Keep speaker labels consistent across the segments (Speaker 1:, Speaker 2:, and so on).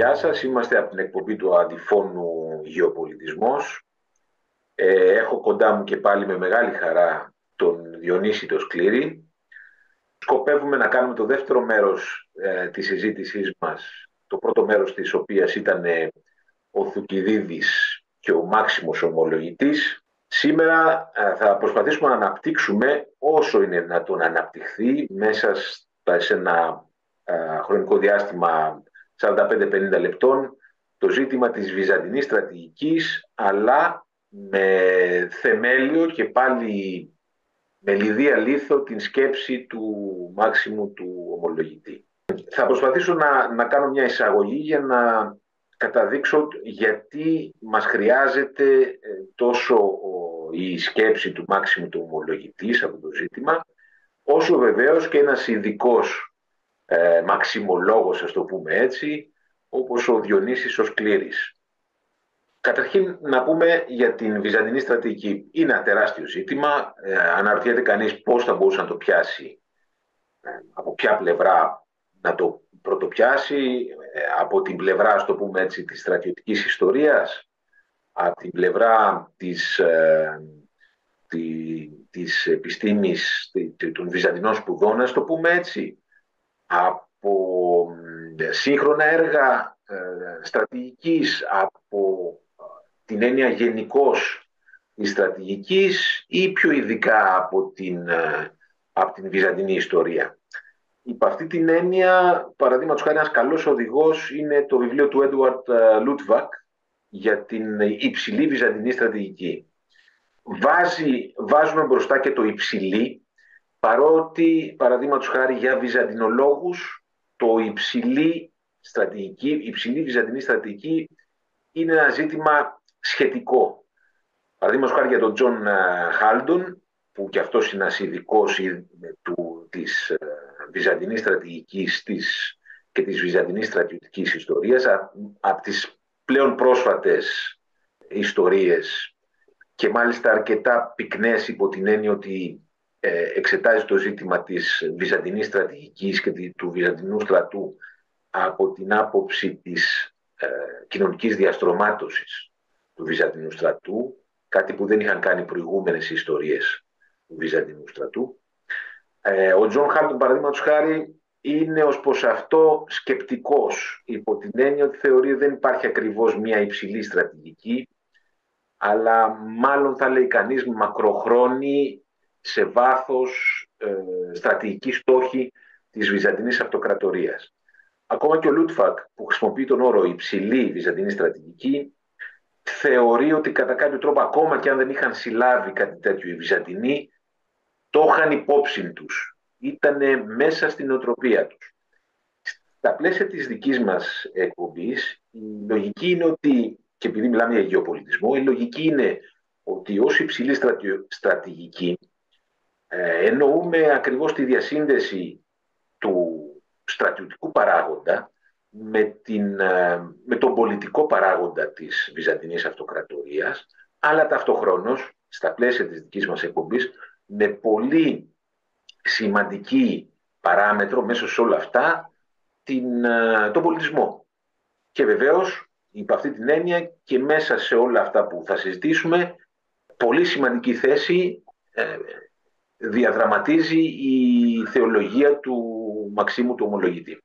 Speaker 1: Γεια σας, είμαστε από την εκπομπή του Αντιφώνου Γεωπολιτισμός. Ε, έχω κοντά μου και πάλι με μεγάλη χαρά τον Διονύση το Σκλήρη. Σκοπεύουμε να κάνουμε το δεύτερο μέρος ε, της συζήτησής μας, το πρώτο μέρος της οποίας ήταν ε, ο Θουκυδίδης και ο Μάξιμος Ομολογητής. Σήμερα ε, θα προσπαθήσουμε να αναπτύξουμε όσο είναι να τον αναπτυχθεί μέσα σε ένα χρονικό διάστημα 45-50 λεπτών το ζήτημα της βυζαντινής στρατηγικής αλλά με θεμέλιο και πάλι με λιδία λίθο την σκέψη του μάξιμου του ομολογητή. Θα προσπαθήσω να, να κάνω μια εισαγωγή για να καταδείξω γιατί μας χρειάζεται ε, τόσο η σκέψη του μάξιμου του ομολογητή σε αυτό το ζήτημα, όσο βεβαίως και ένας ειδικός ε, μαξιμολόγος, ας το πούμε έτσι, όπως ο Διονύσης ο Σκλήρης. Καταρχήν να πούμε για την Βυζαντινή στρατηγική. Είναι ένα τεράστιο ζήτημα. Ε, αναρωτιέται κανείς πώς θα μπορούσε να το πιάσει, ε, από ποια πλευρά να το πρωτοπιάσει, ε, από την πλευρά, ας το πούμε έτσι, της στρατιωτικής ιστορίας, από την πλευρά της, ε, τη, της επιστήμης των Βυζαντινών σπουδών, ας το πούμε έτσι, από σύγχρονα έργα ε, στρατηγικής, από ε, την έννοια γενικώς της στρατηγικής ή πιο ειδικά από την, ε, από την Βυζαντινή ιστορία. Υπ' αυτή την έννοια, παραδείγματος χάρη ένας καλός οδηγός είναι το βιβλίο του Έντουαρτ Λούτβακ για την υψηλή Βυζαντινή στρατηγική. Βάζει, βάζουμε μπροστά και το υψηλή παρότι παραδείγματος χάρη για βυζαντινολόγους το υψηλή στρατηγική, υψηλή βυζαντινή στρατηγική είναι ένα ζήτημα σχετικό. Παραδείγματος χάρη για τον Τζον ε, Χάλντον, που και αυτός είναι ένας ειδικός του, της ε, βυζαντινής στρατηγικής της, και της βυζαντινής στρατιωτικής ιστορίας, από τις πλέον πρόσφατες ιστορίες και μάλιστα αρκετά πυκνές υπό την έννοια ότι ε, εξετάζει το ζήτημα της βυζαντινής στρατηγικής και του βυζαντινού στρατού από την άποψη της ε, κοινωνικής διαστρωμάτωσης του βυζαντινού στρατού, κάτι που δεν είχαν κάνει προηγούμενες ιστορίες του βυζαντινού στρατού. Ε, ο Τζον Χάλντον, παραδείγματος χάρη, είναι ως προς αυτό σκεπτικός υπό την έννοια ότι θεωρεί ότι δεν υπάρχει ακριβώς μια υψηλή στρατηγική αλλά μάλλον θα 'λεγε κανείς μακροχρόνιοι σε βάθος ε, στρατηγικοί στόχοι της Βυζαντινής Αυτοκρατορίας. Ακόμα και ο Λούτβακ που χρησιμοποιεί τον όρο υψηλή Βυζαντινή στρατηγική θεωρεί ότι κατά κάποιο τρόπο ακόμα και αν δεν είχαν συλλάβει κάτι τέτοιο οι Βυζαντινοί το είχαν υπόψη τους. Ήταν μέσα στην νοοτροπία τους. Στα πλαίσια της δικής μας εκπομπής η λογική είναι ότι, και επειδή μιλάμε για γεωπολιτισμό, η λογική είναι ότι ως υψηλή στρατηγική ε, εννοούμε ακριβώς τη διασύνδεση του στρατιωτικού παράγοντα με, την, ε, με τον πολιτικό παράγοντα της Βυζαντινής Αυτοκρατορίας, αλλά ταυτοχρόνως, στα πλαίσια της δικής μας εκπομπής, με πολύ σημαντική παράμετρο μέσα σε όλα αυτά την, ε, τον πολιτισμό. Και βεβαίως, υπ' αυτή την έννοια και μέσα σε όλα αυτά που θα συζητήσουμε, πολύ σημαντική θέση διαδραματίζει η θεολογία του Μαξίμου του Ομολογητή.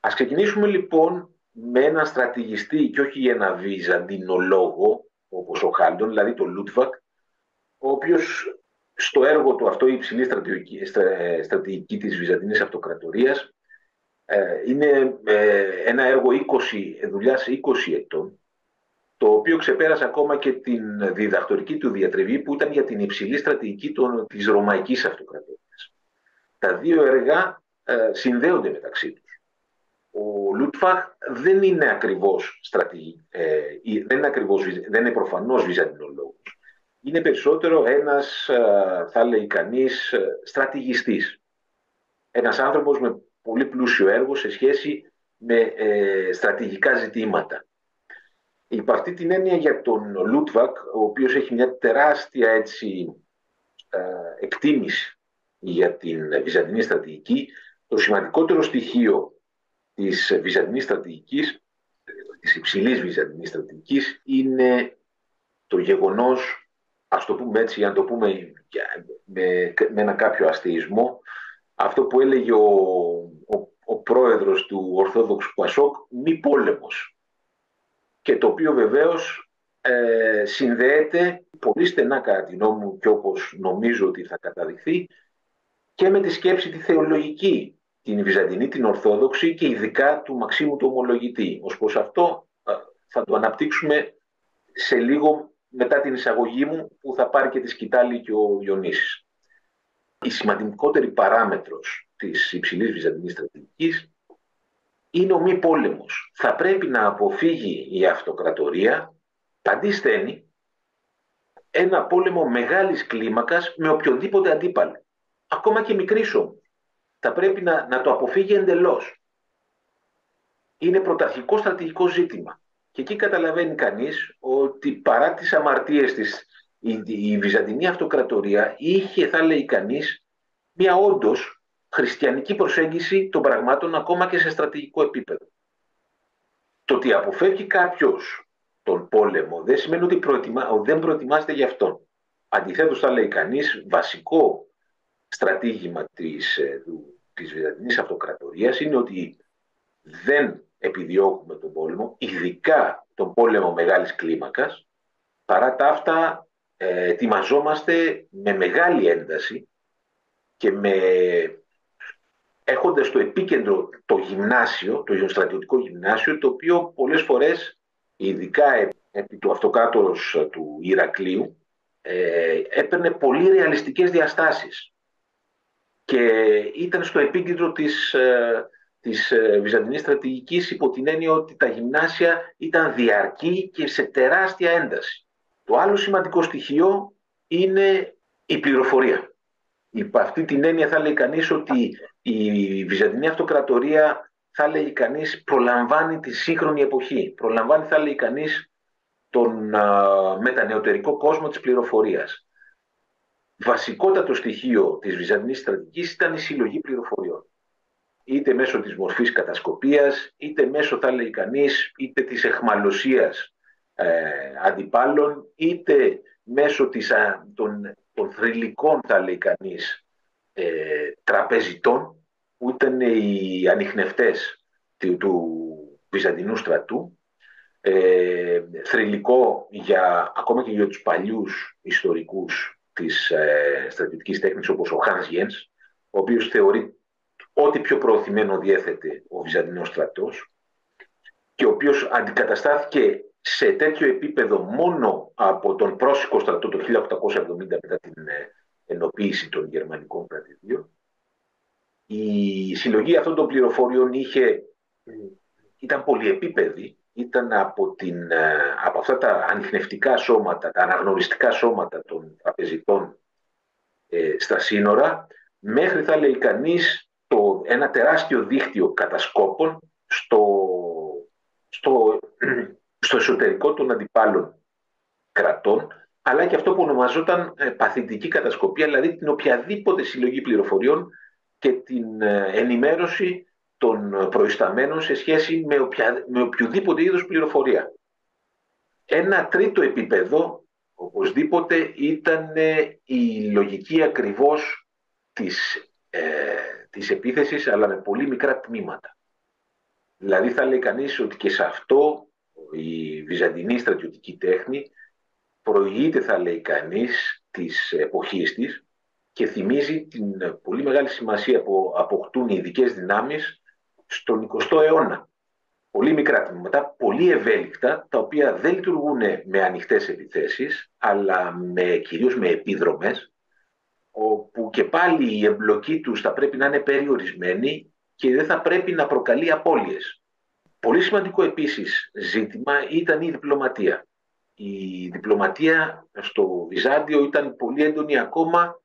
Speaker 1: Ας ξεκινήσουμε λοιπόν με έναν στρατηγιστή και όχι ένα βυζαντινολόγο όπως ο Χάλντον, δηλαδή τον Λούτβακ, ο οποίος στο έργο του αυτό η υψηλή στρατηγική, στρατηγική της Βυζαντινής Αυτοκρατορίας ε, είναι ε, ένα έργο 20, δουλειάς 20 ετών το οποίο ξεπέρασε ακόμα και την διδακτορική του διατριβή που ήταν για την υψηλή στρατηγική των, της Ρωμαϊκής Αυτοκρατορίας. Τα δύο έργα ε, συνδέονται μεταξύ τους. Ο Λούτφαχ δεν είναι ακριβώς στρατηγική, ε, δεν είναι, ακριβώς, δεν είναι προφανώς βυζαντινολόγος. Είναι περισσότερο ένας, ε, θα λέει κανείς, ε, στρατηγιστής. Ένας άνθρωπος με πολύ πλούσιο έργο σε σχέση με ε, στρατηγικά ζητήματα. Υπ' αυτή την έννοια για τον Λούτβακ, ο οποίος έχει μια τεράστια έτσι, ε, εκτίμηση για την βυζαντινή στρατηγική, το σημαντικότερο στοιχείο της βυζαντινής στρατηγικής, της υψηλής βυζαντινής στρατηγικής, είναι το γεγονός, ας το πούμε έτσι, αν το πούμε με, με ένα κάποιο αστεισμό, αυτό που έλεγε ο, ο, ο πρόεδρος του Ορθόδοξου Πασόκ, μη πόλεμος. Και το οποίο βεβαίως ε, συνδέεται πολύ στενά κατά τη γνώμη μου και όπως νομίζω ότι θα καταδειχθεί και με τη σκέψη τη θεολογική, την Βυζαντινή, την Ορθόδοξη και ειδικά του Μαξίμου του Ομολογητή. Ως προς αυτό ε, θα το αναπτύξουμε σε λίγο μετά την εισαγωγή μου που θα πάρει και τη σκητάλη και ο Ιωνίσης. Η σημαντικότερη παράμετρος της υψηλής βυζαντινής στρατηγικής είναι ο μη πόλεμος. Θα πρέπει να αποφύγει η αυτοκρατορία, παντή ένα πόλεμο μεγάλης κλίμακας με οποιοδήποτε αντίπαλο. Ακόμα και μικρή σου. Θα πρέπει να, να το αποφύγει εντελώς. Είναι πρωταρχικό στρατηγικό ζήτημα. Και εκεί καταλαβαίνει κανείς ότι παρά τις αμαρτίες της η, η Βυζαντινή Αυτοκρατορία είχε, θα λέει κανείς, μια όντως χριστιανική προσέγγιση των πραγμάτων ακόμα και σε στρατηγικό επίπεδο. Το ότι αποφεύγει κάποιος τον πόλεμο δεν σημαίνει ότι προετοιμα... δεν προετοιμάζεται γι' αυτόν. Αντιθέτως θα λέει κανείς βασικό στρατήγημα της, ε, της Βυζαντινής Αυτοκρατορίας είναι ότι δεν επιδιώκουμε τον πόλεμο, ειδικά τον πόλεμο μεγάλης κλίμακας, παρά τα αυτά ε, ετοιμαζόμαστε με μεγάλη ένταση και με, έχοντας στο επίκεντρο το γυμνάσιο, το στρατιωτικό γυμνάσιο, το οποίο πολλές φορές, ειδικά επί του αυτοκράτορος του Ηρακλείου, ε, έπαιρνε πολύ ρεαλιστικές διαστάσεις και ήταν στο επίκεντρο της, ε, της ε, Βυζαντινής στρατηγικής υπό την έννοια ότι τα γυμνάσια ήταν διαρκή και σε τεράστια ένταση. Το άλλο σημαντικό στοιχείο είναι η πληροφορία. Υπ' αυτή την έννοια θα λέει κανείς ότι η Βυζαντινή Αυτοκρατορία θα λέει κανείς προλαμβάνει τη σύγχρονη εποχή. Προλαμβάνει θα λέει κανείς τον α, μετανεωτερικό κόσμο της πληροφορίας. Βασικότατο στοιχείο της Βυζαντινής στρατηγικής ήταν η συλλογή πληροφοριών. Είτε μέσω της μορφής κατασκοπίας, είτε μέσω θα λέει κανείς, είτε της εχμαλωσίας ε, αντιπάλων, είτε μέσω της, των, των θρηλυκών, θα λέει κανείς, ε, τραπεζιτών, που ήταν οι ανιχνευτές του, του Βυζαντινού στρατού, ε, θρηλυκό για, ακόμα και για τους παλιούς ιστορικούς της ε, στρατιωτικής τέχνης όπως ο Χάνς Γιένς, ο οποίος θεωρεί ό,τι πιο προωθημένο διέθετε ο Βυζαντινός στρατός και ο οποίος αντικαταστάθηκε σε τέτοιο επίπεδο μόνο από τον πρόσικο στρατό το 1870 μετά την ε, ενοποίηση των γερμανικών κρατηδίων. Η συλλογή αυτών των πληροφοριών είχε, ήταν πολυεπίπεδη, ήταν από, την, ε, από αυτά τα ανιχνευτικά σώματα, τα αναγνωριστικά σώματα των τραπεζιτών ε, στα σύνορα, μέχρι θα λέει κανείς το, ένα τεράστιο δίκτυο κατασκόπων στο, στο στο εσωτερικό των αντιπάλων κρατών, αλλά και αυτό που ονομαζόταν ε, παθητική κατασκοπία, δηλαδή την οποιαδήποτε συλλογή πληροφοριών και την ε, ενημέρωση των προϊσταμένων σε σχέση με, οποια, με οποιοδήποτε είδους πληροφορία. Ένα τρίτο επίπεδο, οπωσδήποτε, ήταν ε, η λογική ακριβώς της, ε, της επίθεσης, αλλά με πολύ μικρά τμήματα. Δηλαδή θα λέει κανείς ότι και σε αυτό η βυζαντινή στρατιωτική τέχνη προηγείται θα λέει κανείς της εποχής της και θυμίζει την πολύ μεγάλη σημασία που αποκτούν οι ειδικές δυνάμεις στον 20ο αιώνα. Πολύ μικρά τμήματα, πολύ ευέλικτα, τα οποία δεν λειτουργούν με ανοιχτές επιθέσεις, αλλά με, κυρίως με επίδρομες, όπου και πάλι η εμπλοκή τους θα πρέπει να είναι περιορισμένη και δεν θα πρέπει να προκαλεί απώλειες. Πολύ σημαντικό επίσης ζήτημα ήταν η διπλωματία. Η διπλωματία στο Βυζάντιο ήταν πολύ έντονη ακόμα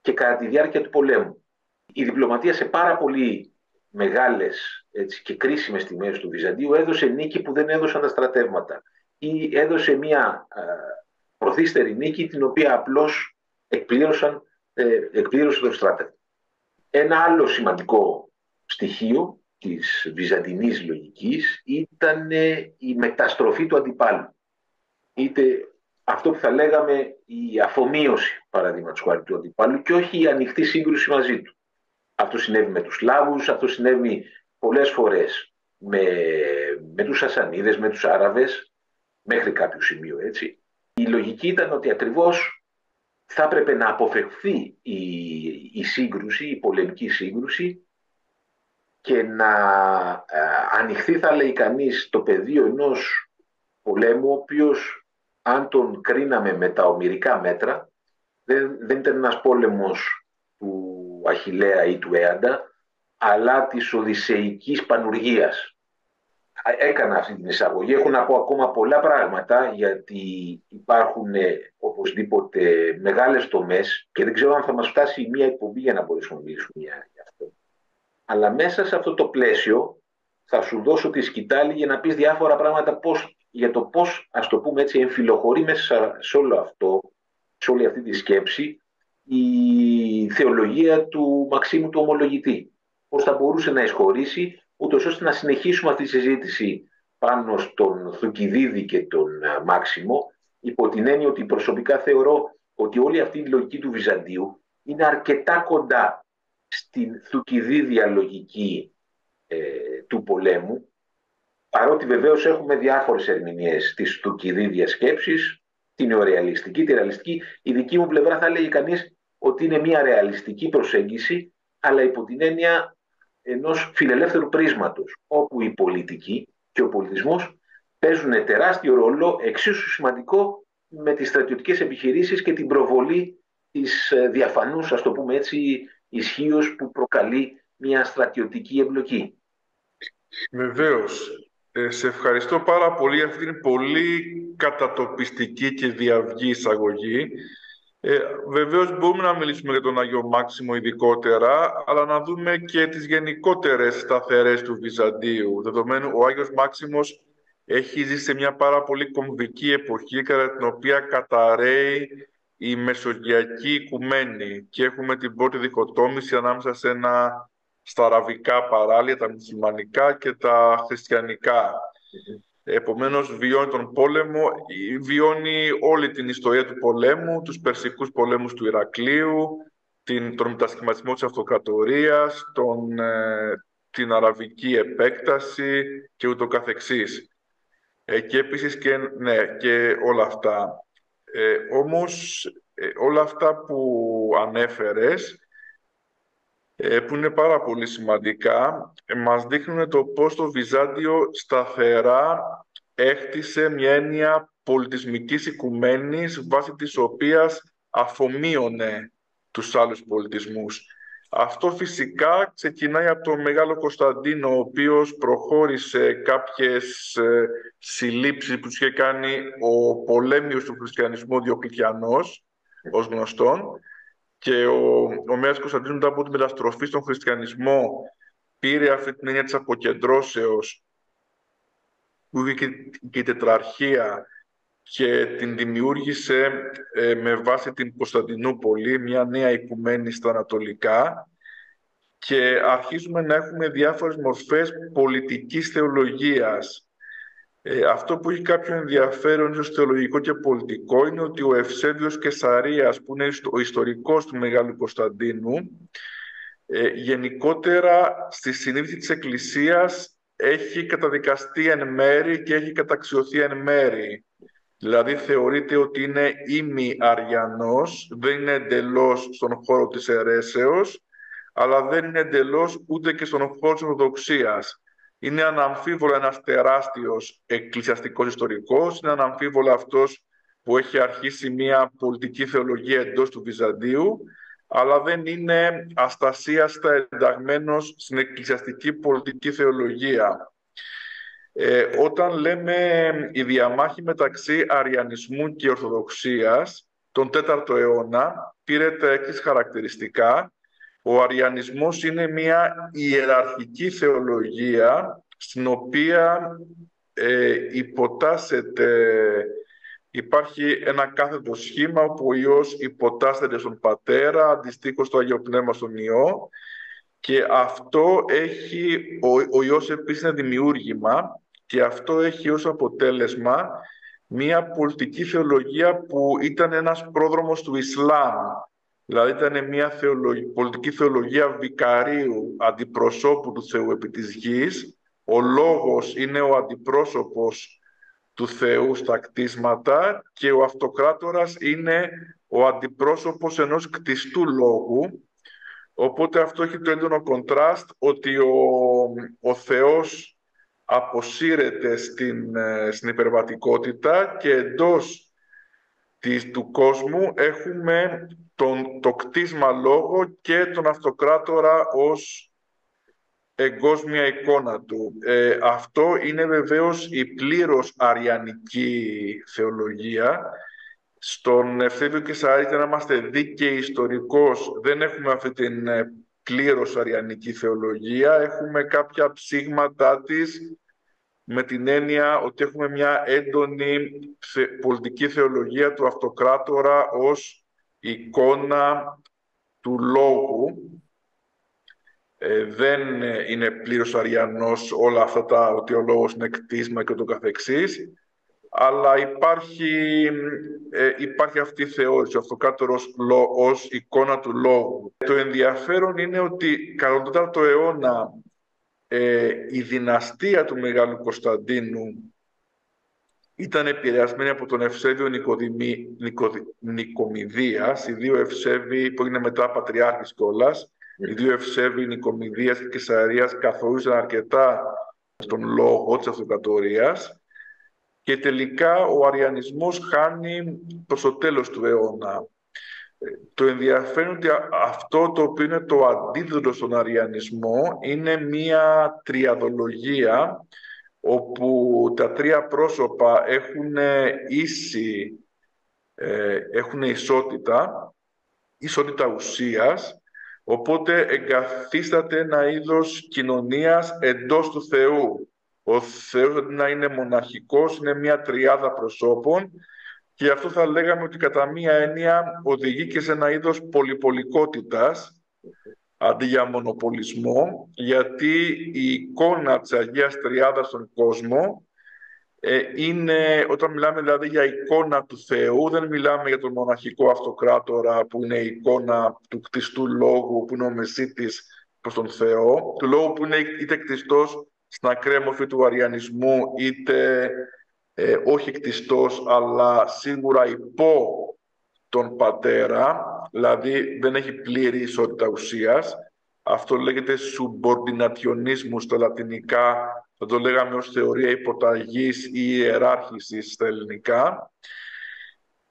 Speaker 1: και κατά τη διάρκεια του πολέμου. Η διπλωματία σε πάρα πολύ μεγάλες έτσι, και κρίσιμες στιγμές του Βυζαντίου έδωσε νίκη που δεν έδωσαν τα στρατεύματα ή έδωσε μια προθύστερη νίκη την οποία απλώς εκπλήρωσαν, ε, εκπλήρωσε το στράτευμα. Ένα άλλο σημαντικό στοιχείο της βυζαντινής λογικής ήταν η μεταστροφή του αντιπάλου. Είτε αυτό που θα λέγαμε η αφομοίωση παραδείγματος χάρη του αντιπάλου και όχι η ανοιχτή σύγκρουση μαζί του. Αυτό συνέβη με τους Σλάβους, αυτό συνέβη πολλές φορές με, με τους Ασανίδες, με τους Άραβες, μέχρι κάποιο σημείο έτσι. Η λογική ήταν ότι ακριβώς θα έπρεπε να αποφευχθεί η, η σύγκρουση, η πολεμική σύγκρουση και να ε, ανοιχθεί θα λέει κανείς το πεδίο ενός πολέμου ο οποίος αν τον κρίναμε με τα ομυρικά μέτρα δεν, δεν ήταν ένας πόλεμος του Αχιλέα ή του Έαντα αλλά της Οδυσσεϊκής Πανουργίας. Έκανα αυτή την εισαγωγή. Έχω να πω ακόμα πολλά πράγματα γιατί υπάρχουν ε, οπωσδήποτε μεγάλες τομές και δεν ξέρω αν θα μας φτάσει μια εκπομπή για να μπορέσουμε να μιλήσουμε για αυτό. Αλλά μέσα σε αυτό το πλαίσιο θα σου δώσω τη σκητάλη για να πεις διάφορα πράγματα πώς, για το πώς, ας το πούμε έτσι, εμφυλοχωρεί μέσα σε όλο αυτό, σε όλη αυτή τη σκέψη, η θεολογία του Μαξίμου του Ομολογητή. Πώς θα μπορούσε να εισχωρήσει, ούτως ώστε να συνεχίσουμε αυτή τη συζήτηση πάνω στον Θουκυδίδη και τον ε, Μάξιμο, υπό την έννοια ότι προσωπικά θεωρώ ότι όλη αυτή η λογική του Βυζαντίου είναι αρκετά κοντά στην Θουκυδίδια λογική ε, του πολέμου, παρότι βεβαίως έχουμε διάφορες ερμηνείες της Θουκυδίδιας σκέψης, την νεορεαλιστική, τη ρεαλιστική. Η δική μου πλευρά θα λέει κανείς ότι είναι μια ρεαλιστική προσέγγιση, αλλά υπό την έννοια ενός φιλελεύθερου πρίσματος, όπου η πολιτική και ο πολιτισμός παίζουν τεράστιο ρόλο, εξίσου σημαντικό με τις στρατιωτικές επιχειρήσεις και την προβολή της ε, διαφανούς, ας το πούμε έτσι, ισχύως που προκαλεί μια στρατιωτική εμπλοκή.
Speaker 2: Βεβαίως. Ε, σε ευχαριστώ πάρα πολύ για αυτή την πολύ κατατοπιστική και διαυγή εισαγωγή. Ε, βεβαίως μπορούμε να μιλήσουμε για τον Άγιο Μάξιμο ειδικότερα, αλλά να δούμε και τις γενικότερες σταθερές του Βυζαντίου. Δεδομένου ο Άγιος Μάξιμος έχει ζήσει σε μια πάρα πολύ κομβική εποχή κατά την οποία καταραίει η μεσογειακή οικουμένη και έχουμε την πρώτη διχοτόμηση ανάμεσα σε ένα στα αραβικά παράλια, τα μουσουλμανικά και τα χριστιανικά. Επομένως βιώνει τον πόλεμο, βιώνει όλη την ιστορία του πολέμου, τους περσικούς πολέμους του Ηρακλείου, την, τον μετασχηματισμό της αυτοκρατορίας, τον, ε, την αραβική επέκταση και ούτω καθεξής. Ε, και επίσης και, ναι, και όλα αυτά. Ε, όμως ε, όλα αυτά που ανέφερες ε, που είναι πάρα πολύ σημαντικά, ε, μας δείχνουν το πώς το Βυζάντιο σταθερά έχτισε μια έννοια πολιτισμικής οικουμένης βάσει της οποίας αφομοίωνε τους άλλους πολιτισμούς. Αυτό φυσικά ξεκινάει από τον Μεγάλο Κωνσταντίνο, ο οποίος προχώρησε κάποιες ε, συλλήψεις που είχε κάνει ο πολέμιος του χριστιανισμού Διοκλητιανός, ως γνωστόν, και ο, ο Μέας Κωνσταντίνος μετά από τη μεταστροφή στον χριστιανισμό πήρε αυτή την έννοια της αποκεντρώσεως που είχε και, η τετραρχία και την δημιούργησε ε, με βάση την Κωνσταντινούπολη, μια νέα οικουμένη στα Ανατολικά. Και αρχίζουμε να έχουμε διάφορες μορφές πολιτικής θεολογίας ε, αυτό που έχει κάποιο ενδιαφέρον ίσως θεολογικό και πολιτικό είναι ότι ο Ευσέβιος Κεσαρίας που είναι ο ιστορικός του Μεγάλου Κωνσταντίνου ε, γενικότερα στη συνείδηση της Εκκλησίας έχει καταδικαστεί εν μέρη και έχει καταξιωθεί εν μέρη. Δηλαδή θεωρείται ότι είναι ημι-αριανός, δεν είναι εντελώς στον χώρο της αιρέσεως, αλλά δεν είναι εντελώς ούτε και στον χώρο της Ορθοδοξίας είναι αναμφίβολα ένας τεράστιος εκκλησιαστικός ιστορικός, είναι αναμφίβολα αυτός που έχει αρχίσει μια πολιτική θεολογία εντός του Βυζαντίου, αλλά δεν είναι αστασίαστα ενταγμένος στην εκκλησιαστική πολιτική θεολογία. Ε, όταν λέμε η διαμάχη μεταξύ αριανισμού και ορθοδοξίας, τον 4ο αιώνα πήρε τα εξής χαρακτηριστικά. Ο αριανισμός είναι μια ιεραρχική θεολογία στην οποία ε, υποτάσσεται, υπάρχει ένα κάθετο σχήμα όπου ο Υιός υποτάσσεται στον Πατέρα, αντιστοίχως το Άγιο Πνεύμα στον Υιό και αυτό έχει, ο, ο ιός επίσης είναι δημιούργημα και αυτό έχει ως αποτέλεσμα μια πολιτική θεολογία που ήταν ένας πρόδρομος του Ισλάμ. Δηλαδή ήταν μια πολιτική θεολογία βικαρίου, αντιπροσώπου του Θεού επί της γης. Ο λόγος είναι ο αντιπρόσωπος του Θεού στα κτίσματα και ο αυτοκράτορας είναι ο αντιπρόσωπος ενός κτιστού λόγου. Οπότε αυτό έχει το έντονο κοντράστ ότι ο, ο Θεός αποσύρεται στην, ε, στην υπερβατικότητα και εντός της, του κόσμου έχουμε τον, το κτίσμα λόγο και τον αυτοκράτορα ως εγκόσμια εικόνα του. Ε, αυτό είναι βεβαίως η πλήρως αριανική θεολογία. Στον Ευθύβιο και Σαρίτη, να είμαστε δίκαιοι ιστορικός, δεν έχουμε αυτή την ε, πλήρως αριανική θεολογία. Έχουμε κάποια ψήγματά της με την έννοια ότι έχουμε μια έντονη πολιτική θεολογία του αυτοκράτορα ως εικόνα του λόγου ε, δεν είναι πλήρως αριανός όλα αυτά τα ότι ο λόγος είναι κτίσμα και το καθεξής, αλλά υπάρχει, ε, υπάρχει αυτή η θεώρηση, ο αυτοκράτορος ως εικόνα του λόγου. Το ενδιαφέρον είναι ότι κατά τον 4ο αιώνα ε, η δυναστεία του Μεγάλου Κωνσταντίνου ήταν επηρεασμένη από τον Ευσέβιο Νικοδημί, Νικομιδίας, οι δύο Ευσέβοι που είναι μετά πατριάρχης κιόλας, οι δύο Ευσέβοι Νικομιδίας και Κεσαρίας καθορίζαν αρκετά στον λόγο της αυτοκρατορίας. Και τελικά ο αριανισμός χάνει προς το τέλος του αιώνα. Το ενδιαφέρον ότι αυτό το οποίο είναι το αντίδοτο στον αριανισμό είναι μία τριαδολογία όπου τα τρία πρόσωπα έχουν ίση, ε, έχουν ισότητα, ισότητα ουσίας, οπότε εγκαθίσταται ένα είδος κοινωνίας εντός του Θεού. Ο Θεός να είναι μοναχικός, είναι μια τριάδα προσώπων και αυτό θα λέγαμε ότι κατά μία έννοια οδηγεί και σε ένα είδος πολυπολικότητας αντί για μονοπολισμό, γιατί η εικόνα της Αγίας Τριάδας στον κόσμο ε, είναι, όταν μιλάμε δηλαδή για εικόνα του Θεού, δεν μιλάμε για τον μοναχικό αυτοκράτορα που είναι η εικόνα του κτιστού λόγου, που είναι ο μεσίτης προς τον Θεό, του λόγου που είναι είτε κτιστός στην ακραία μορφή του αριανισμού, είτε ε, όχι κτιστός, αλλά σίγουρα υπό τον πατέρα, δηλαδή δεν έχει πλήρη ισότητα ουσίας. Αυτό λέγεται subordinationismus στα λατινικά, θα το λέγαμε ως θεωρία υποταγής ή ιεράρχησης στα ελληνικά.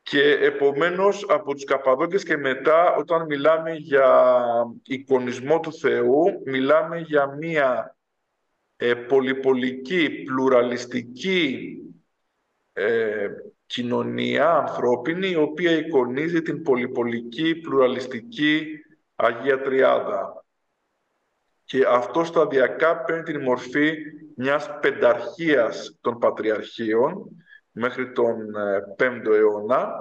Speaker 2: Και επομένως από τους Καπαδόκες και μετά όταν μιλάμε για εικονισμό του Θεού, μιλάμε για μία ε, πολυπολική, πλουραλιστική ε, κοινωνία ανθρώπινη η οποία εικονίζει την πολυπολική, πλουραλιστική Αγία Τριάδα. Και αυτό σταδιακά παίρνει την μορφή μιας πενταρχίας των Πατριαρχείων μέχρι τον 5ο ε, αιώνα,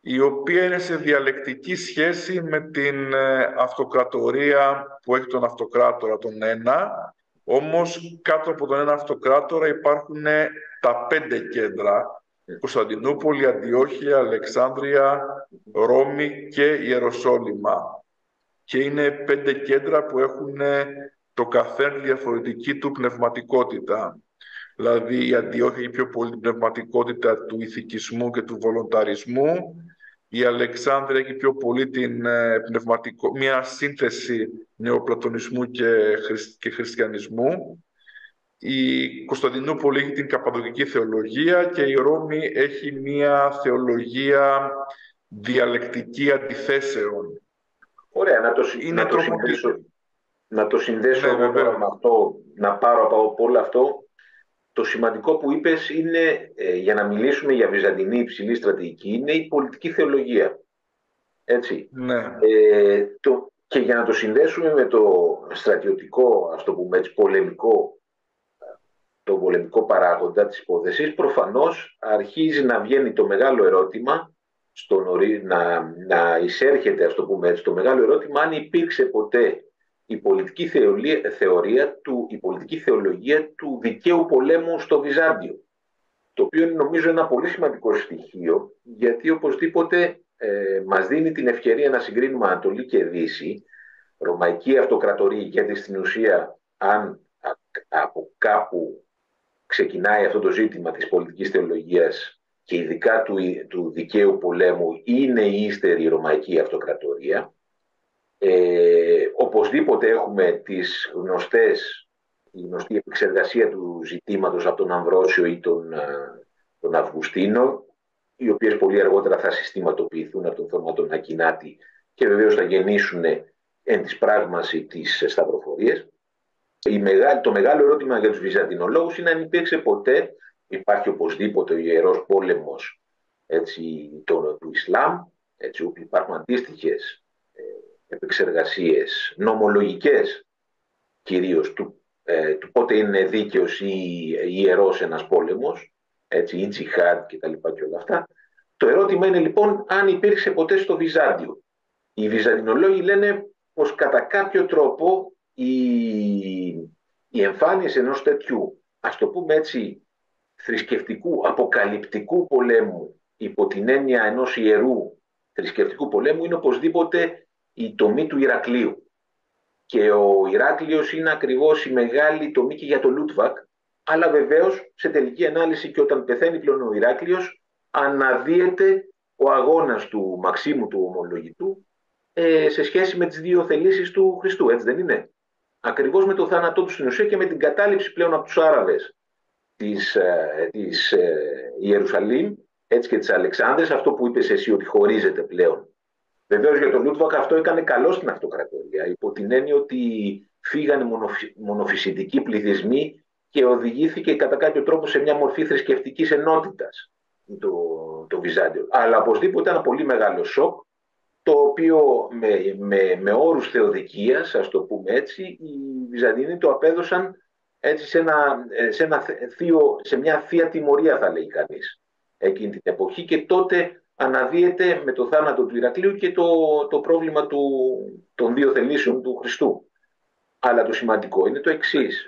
Speaker 2: η οποία είναι σε διαλεκτική σχέση με την ε, αυτοκρατορία που έχει τον αυτοκράτορα τον ένα, όμως κάτω από τον ένα αυτοκράτορα υπάρχουν τα πέντε κέντρα Κωνσταντινούπολη, Αντιόχεια, Αλεξάνδρεια, Ρώμη και Ιεροσόλυμα. Και είναι πέντε κέντρα που έχουν το καθένα διαφορετική του πνευματικότητα. Δηλαδή η Αντιόχεια έχει πιο πολύ την πνευματικότητα του ηθικισμού και του βολονταρισμού. Η Αλεξάνδρεια έχει πιο πολύ την ε, πνευματικο... μια σύνθεση νεοπλατωνισμού και, και χριστιανισμού. Η Κωνσταντινούπολη έχει την καπαδοκική θεολογία και η Ρώμη έχει μια θεολογία διαλεκτική αντιθέσεων.
Speaker 1: Ωραία, να το, Είναι να το συνδέσω, να το συνδέσω ναι, με αυτό, να πάρω από όλο αυτό. Το σημαντικό που είπες είναι, ε, για να μιλήσουμε για βυζαντινή υψηλή στρατηγική, είναι η πολιτική θεολογία. Έτσι.
Speaker 2: Ναι.
Speaker 1: Ε, το, και για να το συνδέσουμε με το στρατιωτικό, ας το πούμε έτσι, πολεμικό το πολεμικό παράγοντα της υπόθεσης, προφανώς αρχίζει να βγαίνει το μεγάλο ερώτημα, στο να, να εισέρχεται, ας το πούμε έτσι, το μεγάλο ερώτημα αν υπήρξε ποτέ η πολιτική θεωρία, του, η πολιτική θεολογία του δικαίου πολέμου στο Βυζάντιο. Το οποίο είναι νομίζω ένα πολύ σημαντικό στοιχείο, γιατί οπωσδήποτε ε, μας δίνει την ευκαιρία να συγκρίνουμε Ανατολή και Δύση, Ρωμαϊκή Αυτοκρατορία, γιατί στην ουσία αν από κάπου ξεκινάει αυτό το ζήτημα της πολιτικής θεολογίας και ειδικά του, του δικαίου πολέμου είναι η ύστερη Ρωμαϊκή Αυτοκρατορία, ε, οπωσδήποτε έχουμε τις γνωστές, η γνωστή επεξεργασία του ζητήματος από τον Αμβρόσιο ή τον, ε, τον Αυγουστίνο, οι οποίες πολύ αργότερα θα συστηματοποιηθούν από τον Θωμά τον Ακινάτη και βεβαίως θα γεννήσουν εν της πράγμαση τις σταυροφορίες. Η μεγάλη, το μεγάλο ερώτημα για τους Βυζαντινολόγους είναι αν υπήρξε ποτέ, υπάρχει οπωσδήποτε ο Ιερός Πόλεμος έτσι, το, του Ισλάμ, έτσι, όπου υπάρχουν αντίστοιχες επεξεργασίες νομολογικές κυρίως του, ε, του πότε είναι δίκαιος ή ιερός ένας πόλεμος, έτσι, ή τζιχάντ και τα λοιπά και όλα αυτά. Το ερώτημα είναι λοιπόν αν υπήρξε ποτέ στο Βυζάντιο. Οι Βυζαντινολόγοι λένε πως κατά κάποιο τρόπο η, η εμφάνιση ενός τέτοιου, ας το πούμε έτσι, θρησκευτικού, αποκαλυπτικού πολέμου υπό την έννοια ενός ιερού θρησκευτικού πολέμου είναι οπωσδήποτε η τομή του Ηρακλείου. Και ο Ηράκλειος είναι ακριβώς η μεγάλη τομή και για το Λούτβακ, αλλά βεβαίως σε τελική ανάλυση και όταν πεθαίνει πλέον ο Ηράκλειος αναδύεται ο αγώνας του Μαξίμου του ομολογητού ε, σε σχέση με τις δύο θελήσεις του Χριστού, έτσι δεν είναι; Ακριβώς με το θάνατό τους στην ουσία και με την κατάληψη πλέον από τους Άραβες της, ε, της ε, Ιερουσαλήμ έτσι και της Αλεξάνδρες, αυτό που είπες εσύ ότι χωρίζεται πλέον Βεβαίως για τον Λούτβακ αυτό έκανε καλό στην αυτοκρατορία, υπό την έννοια ότι φύγανε μονοφυσιτικοί πληθυσμοί και οδηγήθηκε κατά κάποιο τρόπο σε μια μορφή θρησκευτικής ενότητας το, το Βυζάντιο. Αλλά οπωσδήποτε ήταν ένα πολύ μεγάλο σοκ, το οποίο με, με, με όρους θεοδικίας, ας το πούμε έτσι, οι Βυζαντινοί το απέδωσαν έτσι σε, ένα, σε, ένα θείο, σε μια θεία τιμωρία θα λέει κανείς εκείνη την εποχή και τότε αναδύεται με το θάνατο του Ηρακλείου και το, το πρόβλημα του, των δύο θελήσεων του Χριστού. Αλλά το σημαντικό είναι το εξής.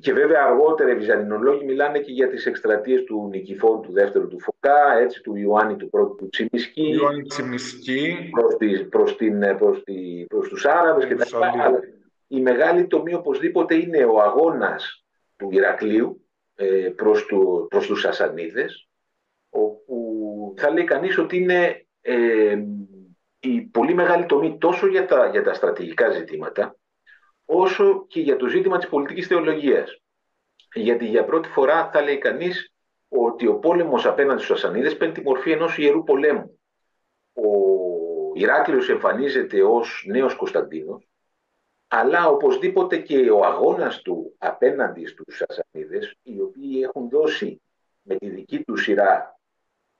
Speaker 1: Και βέβαια αργότερα οι Βυζαντινολόγοι μιλάνε και για τις εκστρατείες του Νικηφόρου του δεύτερου του Φωκά, έτσι, του Ιωάννη του πρώτου του Τσιμισκή,
Speaker 2: Ιωάννη Τσιμισκή.
Speaker 1: προς, τις, προς, την, προς, τη, προς τους Άραβες και τα λοιπά. Η μεγάλη τομή οπωσδήποτε είναι ο αγώνας του Ηρακλείου ε, προς, του, προς τους Σασανίδες, όπου θα λέει κανείς ότι είναι ε, η πολύ μεγάλη τομή τόσο για τα, για τα στρατηγικά ζητήματα, όσο και για το ζήτημα της πολιτικής θεολογίας. Γιατί για πρώτη φορά θα λέει κανείς ότι ο πόλεμος απέναντι στους Ασανίδες παίρνει τη μορφή ενός ιερού πολέμου. Ο Ηράκλειος εμφανίζεται ως νέος Κωνσταντίνος, αλλά οπωσδήποτε και ο αγώνας του απέναντι στους Ασανίδες, οι οποίοι έχουν δώσει με τη δική του σειρά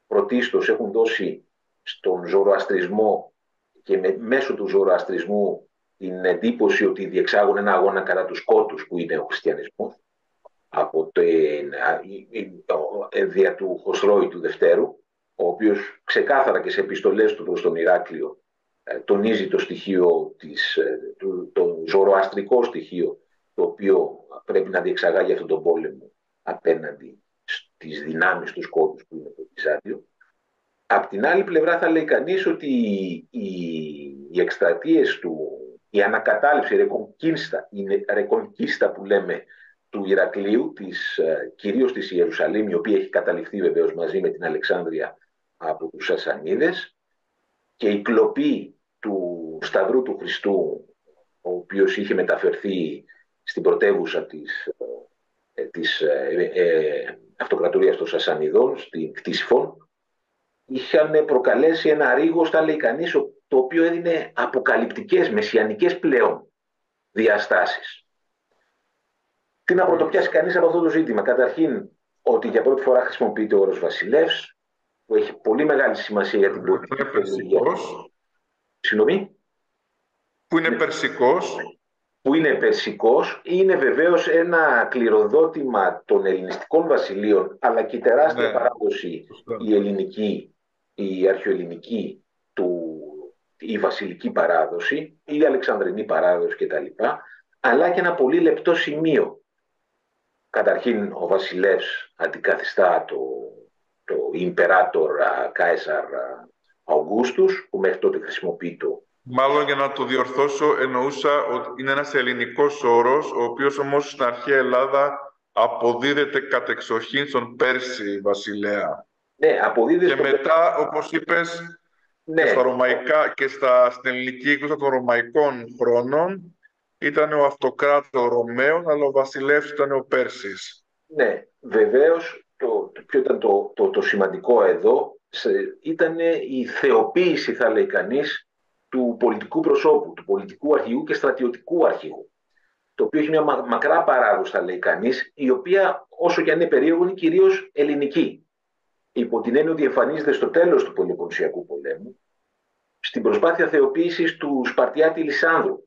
Speaker 1: πρωτίστως έχουν δώσει στον ζωροαστρισμό και με, μέσω του ζωροαστρισμού την εντύπωση ότι διεξάγουν ένα αγώνα κατά τους κότους που είναι ο χριστιανισμός από την δια του Χοσρόη του Δευτέρου ο οποίος ξεκάθαρα και σε επιστολές του προς τον Ηράκλειο ε, τονίζει το στοιχείο της, ε, το ζωροαστρικό στοιχείο το οποίο πρέπει να διεξαγάγει αυτόν τον πόλεμο απέναντι τις δυνάμεις τους σκότους που είναι το Βυζάντιο. Απ' την άλλη πλευρά θα λέει κανείς ότι οι, οι εκστρατείες του, η ανακατάληψη, η ρεκονκίστα, η ρεκονκίστα που λέμε του Ηρακλείου, της, ε, κυρίως της Ιερουσαλήμ, η οποία έχει καταληφθεί βεβαίως μαζί με την Αλεξάνδρεια από τους Σασανίδες και η κλοπή του Σταυρού του Χριστού, ο οποίος είχε μεταφερθεί στην πρωτεύουσα της, ε, της ε, αυτοκρατορίας των Σασανιδών, στην Κτίσφων, είχαν προκαλέσει ένα ρίγο, θα λέει κανείς, το οποίο έδινε αποκαλυπτικές, μεσιανικές πλέον διαστάσεις. Τι να πρωτοπιάσει κανείς από αυτό το ζήτημα; Καταρχήν, ότι για πρώτη φορά χρησιμοποιείται ο όρος βασιλεύς, που έχει πολύ μεγάλη σημασία για την πολιτική. Συγγνώμη.
Speaker 2: Που είναι περσικός
Speaker 1: που είναι περσικός, είναι βεβαίως ένα κληροδότημα των ελληνιστικών βασιλείων, αλλά και η τεράστια ναι. παράδοση η ελληνική, η αρχαιοελληνική του, η βασιλική παράδοση, η αλεξανδρινή παράδοση κτλ. Αλλά και ένα πολύ λεπτό σημείο. Καταρχήν ο βασιλεύς αντικαθιστά το, το Imperator Caesar Augustus, που μέχρι τότε χρησιμοποιεί το
Speaker 2: Μάλλον για να το διορθώσω, εννοούσα ότι είναι ένας ελληνικός όρος, ο οποίος όμως στην αρχαία Ελλάδα αποδίδεται κατεξοχήν στον Πέρση βασιλέα.
Speaker 1: Ναι, αποδίδεται
Speaker 2: Και μετά, όπως είπες,
Speaker 1: ναι.
Speaker 2: και στα ρωμαϊκά και στα, στην ελληνική γλώσσα των ρωμαϊκών χρόνων ήταν ο αυτοκράτος Ρωμαίων, αλλά ο βασιλεύς ήταν ο Πέρσης.
Speaker 1: Ναι, βεβαίως, το, το, ποιο ήταν το, το, το σημαντικό εδώ, ήταν η θεοποίηση, θα λέει κανείς, του πολιτικού προσώπου, του πολιτικού αρχηγού και στρατιωτικού αρχηγού. Το οποίο έχει μια μακρά παράδοση, θα λέει κανείς, η οποία όσο και αν είναι περίεργο είναι κυρίως ελληνική. Υπό την έννοια ότι εμφανίζεται στο τέλος του Πολυπονσιακού πολέμου, στην προσπάθεια θεοποίησης του Σπαρτιάτη Λισάνδρου,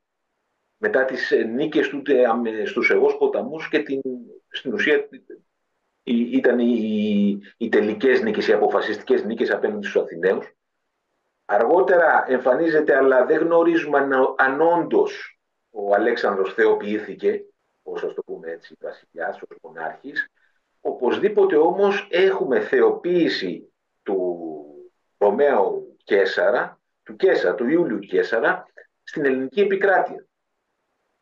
Speaker 1: μετά τις νίκες του στους εγώς ποταμούς και την, στην ουσία ήταν οι, οι τελικές νίκες, οι αποφασιστικές νίκες απέναντι στους Αθηναίους Αργότερα εμφανίζεται, αλλά δεν γνωρίζουμε αν, αν όντως ο Αλέξανδρος θεοποιήθηκε, όσο το πούμε έτσι, βασιλιάς, ως μονάρχης. Οπωσδήποτε όμως έχουμε θεοποίηση του Ρωμαίου Κέσαρα, του Κέσα, του Ιούλιου Κέσαρα, στην ελληνική επικράτεια.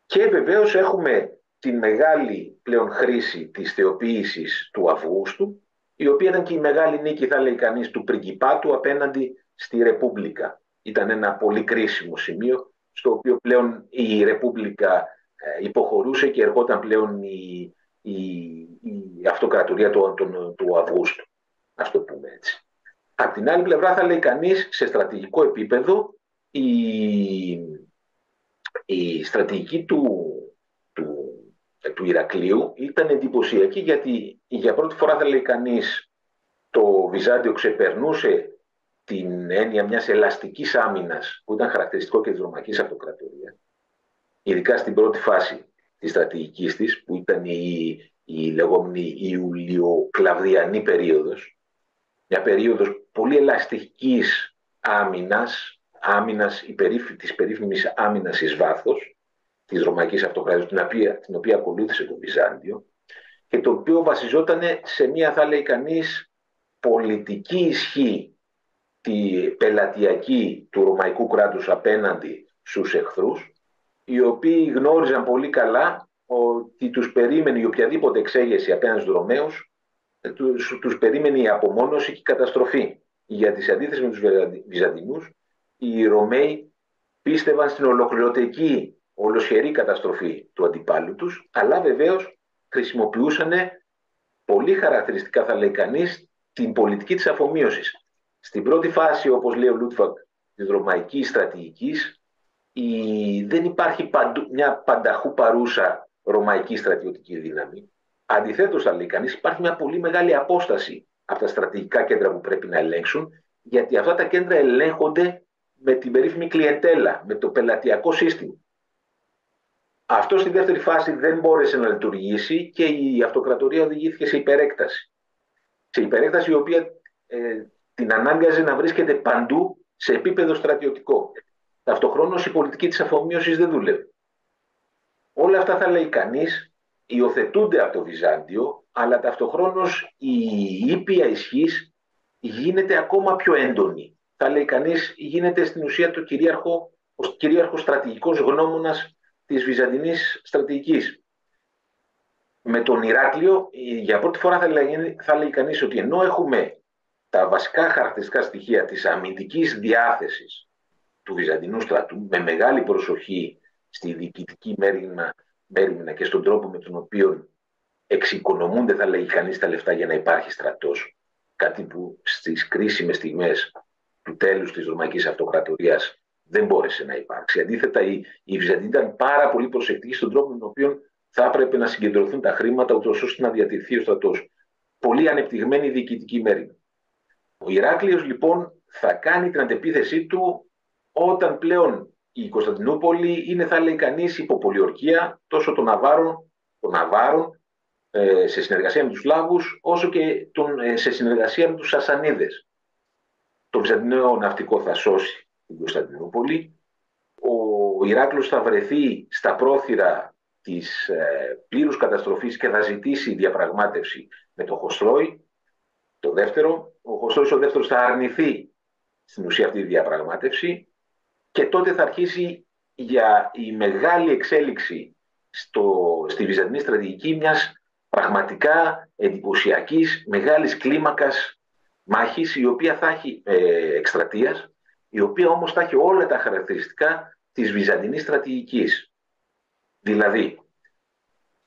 Speaker 1: Και βεβαίως έχουμε την μεγάλη πλέον χρήση της θεοποίησης του Αυγούστου, η οποία ήταν και η μεγάλη νίκη, θα λέει κανείς, του πριγκιπάτου απέναντι στη Ρεπούμπλικα. Ήταν ένα πολύ κρίσιμο σημείο στο οποίο πλέον η Ρεπούμπλικα ε, υποχωρούσε και ερχόταν πλέον η, η, η αυτοκρατορία του, του, του Αυγούστου. Ας το πούμε έτσι. Απ' την άλλη πλευρά θα λέει κανείς σε στρατηγικό επίπεδο η, η στρατηγική του, του, του Ηρακλείου ήταν εντυπωσιακή γιατί για πρώτη φορά θα λέει κανείς το Βυζάντιο ξεπερνούσε την έννοια μιας ελαστικής άμυνας που ήταν χαρακτηριστικό και της Ρωμαϊκής Αυτοκρατορίας, ειδικά στην πρώτη φάση της στρατηγικής της, που ήταν η, η λεγόμενη Ιουλιο-Κλαβδιανή περίοδος, μια περίοδος πολύ ελαστικής άμυνας, άμυνας υπερήφη, της περίφημης άμυνας εις βάθος, της Ρωμαϊκής Αυτοκρατορίας, την οποία, την οποία ακολούθησε το Βυζάντιο, και το οποίο βασιζόταν σε μια, θα λέει κανείς, πολιτική ισχύ τη πελατειακή του Ρωμαϊκού κράτους απέναντι στους εχθρούς, οι οποίοι γνώριζαν πολύ καλά ότι τους περίμενε η οποιαδήποτε εξέγερση απέναντι στους Ρωμαίους, τους, τους περίμενε η απομόνωση και η καταστροφή. Γιατί σε αντίθεση με τους Βυζαντινούς, οι Ρωμαίοι πίστευαν στην ολοκληρωτική, ολοσχερή καταστροφή του αντιπάλου τους, αλλά βεβαίως χρησιμοποιούσαν πολύ χαρακτηριστικά, θα 'λεγε κανείς, την πολιτική της αφομοίωσης. Στην πρώτη φάση, όπως λέει ο Λούτβακ, της ρωμαϊκής στρατηγικής, η... δεν υπάρχει παντού, μια πανταχού παρούσα ρωμαϊκή στρατιωτική δύναμη. Αντιθέτως, θα λέει κανείς, υπάρχει μια πολύ μεγάλη απόσταση από τα στρατηγικά κέντρα που πρέπει να ελέγξουν, γιατί αυτά τα κέντρα ελέγχονται με την περίφημη κλιεντέλα, με το πελατειακό σύστημα. Αυτό στη δεύτερη φάση δεν μπόρεσε να λειτουργήσει και η αυτοκρατορία οδηγήθηκε σε υπερέκταση. Σε υπερέκταση η οποία ε, την ανάγκαζε να βρίσκεται παντού σε επίπεδο στρατιωτικό. Ταυτοχρόνως η πολιτική της αφομοίωσης δεν δούλευε. Όλα αυτά θα λέει κανείς υιοθετούνται από το Βυζάντιο, αλλά ταυτοχρόνως η ήπια ισχύς γίνεται ακόμα πιο έντονη. Θα λέει κανείς, γίνεται στην ουσία το κυρίαρχο, ο κυρίαρχος στρατηγικός γνώμονας της Βυζαντινής στρατηγικής. Με τον Ηράκλειο, για πρώτη φορά θα λέει, θα λέει κανείς ότι ενώ έχουμε τα βασικά χαρακτηριστικά στοιχεία της αμυντικής διάθεσης του Βυζαντινού στρατού με μεγάλη προσοχή στη διοικητική μέρημνα, και στον τρόπο με τον οποίο εξοικονομούνται θα λέει κανείς τα λεφτά για να υπάρχει στρατός κάτι που στις κρίσιμες στιγμές του τέλους της Ρωμαϊκής Αυτοκρατορίας δεν μπόρεσε να υπάρξει. Αντίθετα, οι, οι Βυζαντινοί ήταν πάρα πολύ προσεκτικοί στον τρόπο με τον οποίο θα έπρεπε να συγκεντρωθούν τα χρήματα, ούτως ώστε να διατηρηθεί ο στρατός. Πολύ ανεπτυγμένη διοικητική μέρημνα. Ο Ηράκλειος λοιπόν θα κάνει την αντεπίθεσή του όταν πλέον η Κωνσταντινούπολη είναι θα λέει κανείς υποπολιορκία τόσο των Ναβάρων, των Ναβάρων ε, σε συνεργασία με τους Σλάβους όσο και τον, ε, σε συνεργασία με τους Σασανίδες. Το Βυζαντινό ναυτικό θα σώσει την Κωνσταντινούπολη. Ο Ηράκλειος θα βρεθεί στα πρόθυρα της ε, πλήρους καταστροφής και θα ζητήσει διαπραγμάτευση με τον Χωστρόη. Το δεύτερο, ο Χωστρόης ο δεύτερος θα αρνηθεί στην ουσία αυτή τη διαπραγμάτευση και τότε θα αρχίσει για η μεγάλη εξέλιξη στο, στη Βυζαντινή στρατηγική μιας πραγματικά εντυπωσιακής μεγάλης κλίμακας μάχης η οποία θα έχει ε, εκστρατείας, η οποία όμως θα έχει όλα τα χαρακτηριστικά της Βυζαντινής στρατηγικής. Δηλαδή,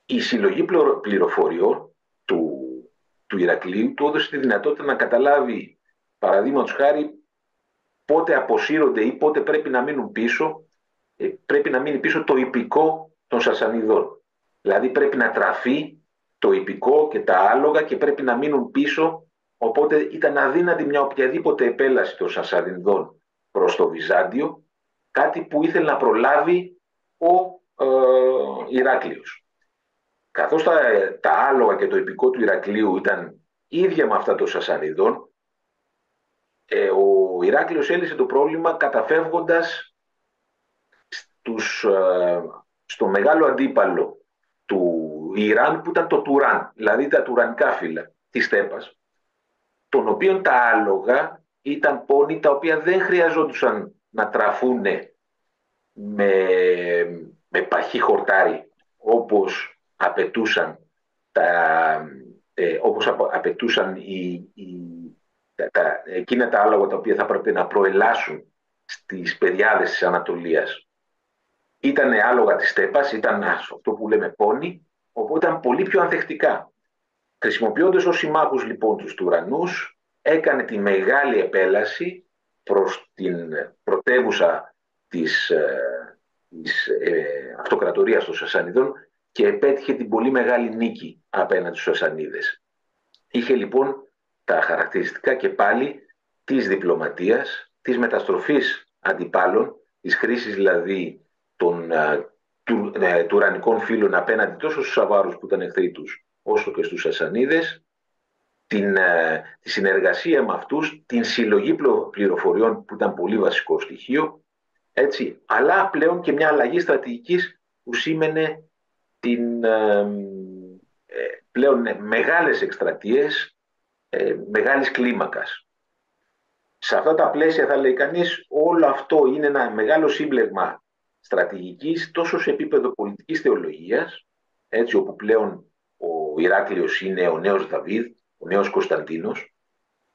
Speaker 1: η συλλογή πληροφοριών του, του Ηρακλείου του έδωσε τη δυνατότητα να καταλάβει παραδείγματος χάρη πότε αποσύρονται ή πότε πρέπει να μείνουν πίσω, ε, πρέπει να μείνει πίσω το υπηκό των Σασανιδών. Δηλαδή πρέπει να τραφεί το υπηκό και τα άλογα και πρέπει να μείνουν πίσω, οπότε ήταν αδύνατη μια οποιαδήποτε επέλαση των Σασανιδών προς το Βυζάντιο, κάτι που ήθελε να προλάβει ο ε, Ηράκλειος. Καθώς τα, τα άλογα και το υπηκό του Ηρακλείου ήταν ίδια με αυτά των Σασανιδών, ε, ο Ηράκλειος έλυσε το πρόβλημα καταφεύγοντας στους, ε, στο μεγάλο αντίπαλο του Ιράν που ήταν το Τουράν, δηλαδή τα τουρανικά φύλλα της Στέπας, των οποίων τα άλογα ήταν πόνοι τα οποία δεν χρειαζόντουσαν να τραφούν με, με παχύ χορτάρι όπως απαιτούσαν, τα, ε, όπως απαιτούσαν οι, τα, εκείνα τα άλογα τα οποία θα πρέπει να προελάσουν στις παιδιάδες της Ανατολίας. Ήταν άλογα της στέπας, ήταν αυτό που λέμε πόνι, οπότε ήταν πολύ πιο ανθεκτικά. Χρησιμοποιώντας ως συμμάχους λοιπόν τους τουρανούς, έκανε τη μεγάλη επέλαση προς την πρωτεύουσα της, ε, της ε, αυτοκρατορίας των Σασανιδών και επέτυχε την πολύ μεγάλη νίκη απέναντι στους Σασανίδες. Είχε λοιπόν τα χαρακτηριστικά και πάλι της διπλωματίας, της μεταστροφής αντιπάλων, της χρήσης δηλαδή των του, ε, τουρανικών φίλων απέναντι τόσο στους Σαβάρους που ήταν εχθροί τους, όσο και στους Σασανίδες, την, ε, τη συνεργασία με αυτούς, την συλλογή πληροφοριών που ήταν πολύ βασικό στοιχείο, έτσι, αλλά πλέον και μια αλλαγή στρατηγικής που σήμαινε την, ε, πλέον μεγάλες εκστρατείες ε, μεγάλης κλίμακας. Σε αυτά τα πλαίσια θα λέει κανείς όλο αυτό είναι ένα μεγάλο σύμπλεγμα στρατηγικής τόσο σε επίπεδο πολιτικής θεολογίας έτσι όπου πλέον ο Ηράκλειος είναι ο νέος Δαβίδ, ο νέος Κωνσταντίνος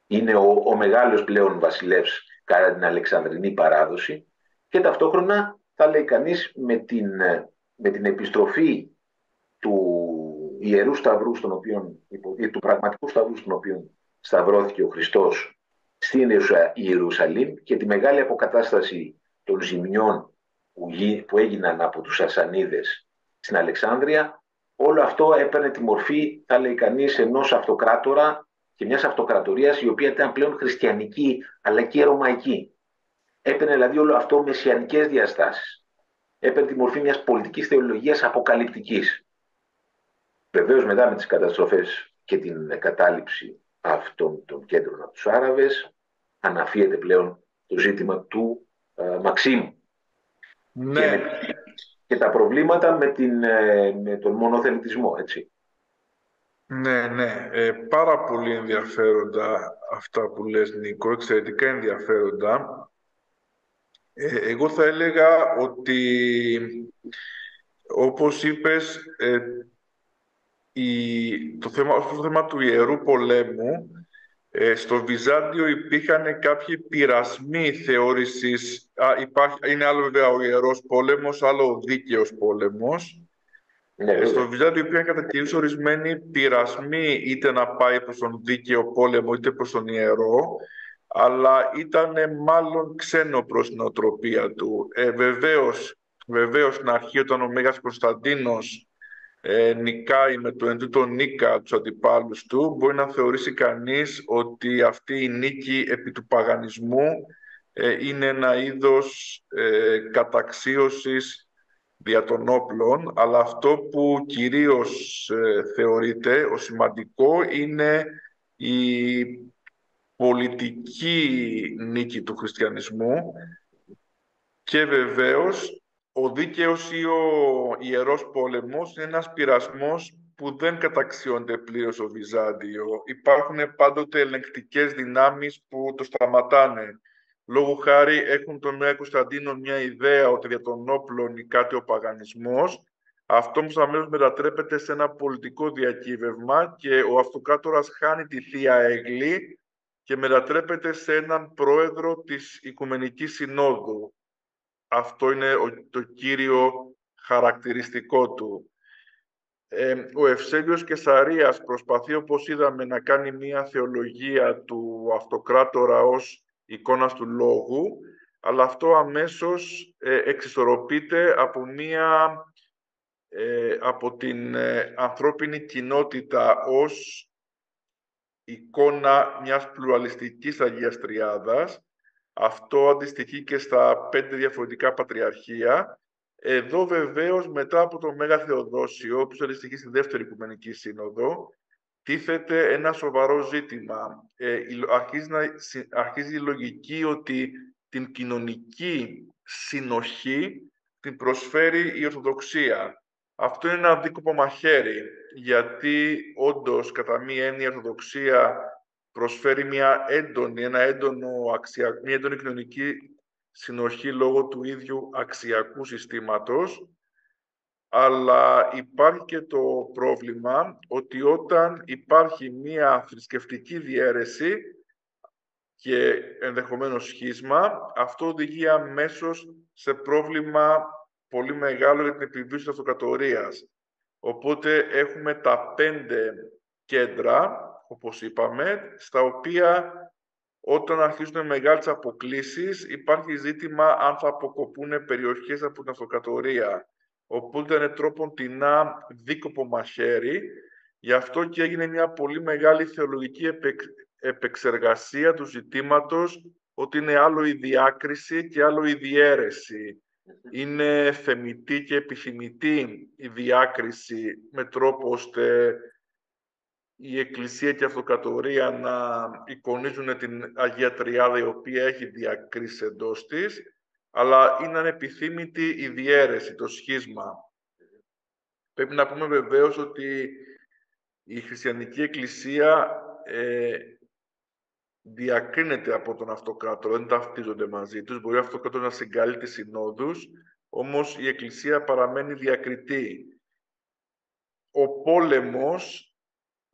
Speaker 1: είναι ο, ο μεγάλος πλέον βασιλεύς κατά την Αλεξανδρινή παράδοση και ταυτόχρονα θα λέει κανείς με την, με την επιστροφή του Ιερούς Σταυρούς, στον οποίο, του πραγματικού Σταυρού στον οποίο σταυρώθηκε ο Χριστός στην Ιερουσαλήμ και τη μεγάλη αποκατάσταση των ζημιών που έγιναν από τους Ασανίδες στην Αλεξάνδρεια, όλο αυτό έπαιρνε τη μορφή, θα λέει κανείς, ενός αυτοκράτορα και μιας αυτοκρατορίας η οποία ήταν πλέον χριστιανική αλλά και ρωμαϊκή. Έπαιρνε δηλαδή όλο αυτό μεσιανικές διαστάσεις. Έπαιρνε τη μορφή μιας πολιτικής θεολογίας αποκαλυπτικής. Βεβαίως μετά με τις καταστροφές και την κατάληψη αυτών των κέντρων από τους Άραβες αναφύεται πλέον το ζήτημα του ε, Μαξίμου.
Speaker 2: Ναι.
Speaker 1: Και, τα προβλήματα με, την, ε, με τον μονοθελητισμό, έτσι.
Speaker 2: Ναι, ναι. Ε, πάρα πολύ ενδιαφέροντα αυτά που λες, Νίκο. Εξαιρετικά ενδιαφέροντα. Ε, εγώ θα έλεγα ότι, όπως είπες, η, το, θέμα, το θέμα του Ιερού Πολέμου, ε, στο Βυζάντιο υπήρχαν κάποιοι πειρασμοί θεώρησης. Α, υπάρχει, είναι άλλο βέβαια ο Ιερός Πόλεμος, άλλο ο Δίκαιος Πόλεμος. Ναι, ε, στο Βυζάντιο υπήρχαν κατά κυρίως ορισμένοι πειρασμοί είτε να πάει προς τον Δίκαιο Πόλεμο είτε προς τον Ιερό, αλλά ήταν μάλλον ξένο προς την οτροπία του. Ε, βεβαίως, βεβαίως στην αρχή όταν ο Μέγας Κωνσταντίνος ε, νικάει με το εντούτο νίκα τους αντιπάλους του, μπορεί να θεωρήσει κανείς ότι αυτή η νίκη επί του παγανισμού ε, είναι ένα είδος ε, καταξίωσης δια των όπλων, αλλά αυτό που κυρίως ε, θεωρείται ο σημαντικό είναι η πολιτική νίκη του χριστιανισμού. Και βεβαίως, ο δίκαιος ή ο ιερός πόλεμος είναι ένας πειρασμός που δεν καταξιώνται πλήρως ο Βυζάντιο. Υπάρχουν πάντοτε ελεγκτικές δυνάμεις που το σταματάνε. Λόγω χάρη έχουν τον Νέα Κωνσταντίνο μια ιδέα ότι για τον όπλο νικάται ο παγανισμός. Αυτό όμως αμέσως μετατρέπεται σε ένα πολιτικό διακύβευμα και ο αυτοκράτορας χάνει τη Θεία Έγκλη και μετατρέπεται σε έναν πρόεδρο της Οικουμενικής Συνόδου. Αυτό είναι το κύριο χαρακτηριστικό του. Ε, ο Ευσέλιος Κεσαρίας προσπαθεί, όπως είδαμε, να κάνει μία θεολογία του αυτοκράτορα ως εικόνας του λόγου, αλλά αυτό αμέσως ε, εξισορροπείται από, μία, ε, από την ε, ανθρώπινη κοινότητα ως εικόνα μιας πλουραλιστικής Αγίας Τριάδας. Αυτό αντιστοιχεί και στα πέντε διαφορετικά πατριαρχία. Εδώ βεβαίως μετά από το Μέγα Θεοδόσιο, που αντιστοιχεί στη Δεύτερη Οικουμενική Σύνοδο, τίθεται ένα σοβαρό ζήτημα. Ε, αρχίζει, να, αρχίζει η λογική ότι την κοινωνική συνοχή την προσφέρει η Ορθοδοξία. Αυτό είναι ένα δίκοπο μαχαίρι, γιατί όντως κατά μία έννοια η Ορθοδοξία προσφέρει μια έντονη, ένα έντονο αξια... μια έντονη κοινωνική συνοχή λόγω του ίδιου αξιακού συστήματος, αλλά υπάρχει και το πρόβλημα ότι όταν υπάρχει μία θρησκευτική διαίρεση και ενδεχομένως σχίσμα, αυτό οδηγεί αμέσως σε πρόβλημα πολύ μεγάλο για την επιβίωση της αυτοκρατορίας. Οπότε έχουμε τα πέντε κέντρα, όπως είπαμε, στα οποία όταν αρχίζουν μεγάλες αποκλήσεις υπάρχει ζήτημα αν θα αποκοπούν περιοχές από την αυτοκρατορία. Οπότε είναι τρόπον τεινά δίκοπο μαχαίρι. Γι' αυτό και έγινε μια πολύ μεγάλη θεολογική επεξεργασία του ζητήματος ότι είναι άλλο η διάκριση και άλλο η διαίρεση. Είναι θεμητή και επιθυμητή η διάκριση με τρόπο ώστε η Εκκλησία και η Αυτοκρατορία να εικονίζουν την Αγία Τριάδα η οποία έχει διακρίσει εντός της αλλά είναι ανεπιθύμητη η διαίρεση, το σχίσμα. Πρέπει να πούμε βεβαίως ότι η Χριστιανική Εκκλησία ε, διακρίνεται από τον αυτοκράτορα, δεν ταυτίζονται μαζί τους. Μπορεί ο αυτοκράτορας να συγκαλεί τις συνόδους, όμως η Εκκλησία παραμένει διακριτή. Ο πόλεμος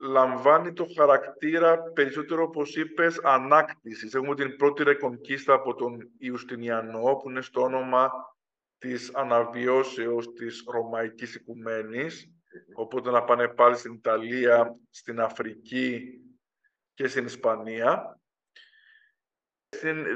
Speaker 2: λαμβάνει το χαρακτήρα περισσότερο, όπως είπες, ανάκτησης. Έχουμε την πρώτη ρεκονκίστα από τον Ιουστινιανό, που είναι στο όνομα της αναβιώσεως της Ρωμαϊκής Οικουμένης. Οπότε να πάνε πάλι στην Ιταλία, στην Αφρική και στην Ισπανία.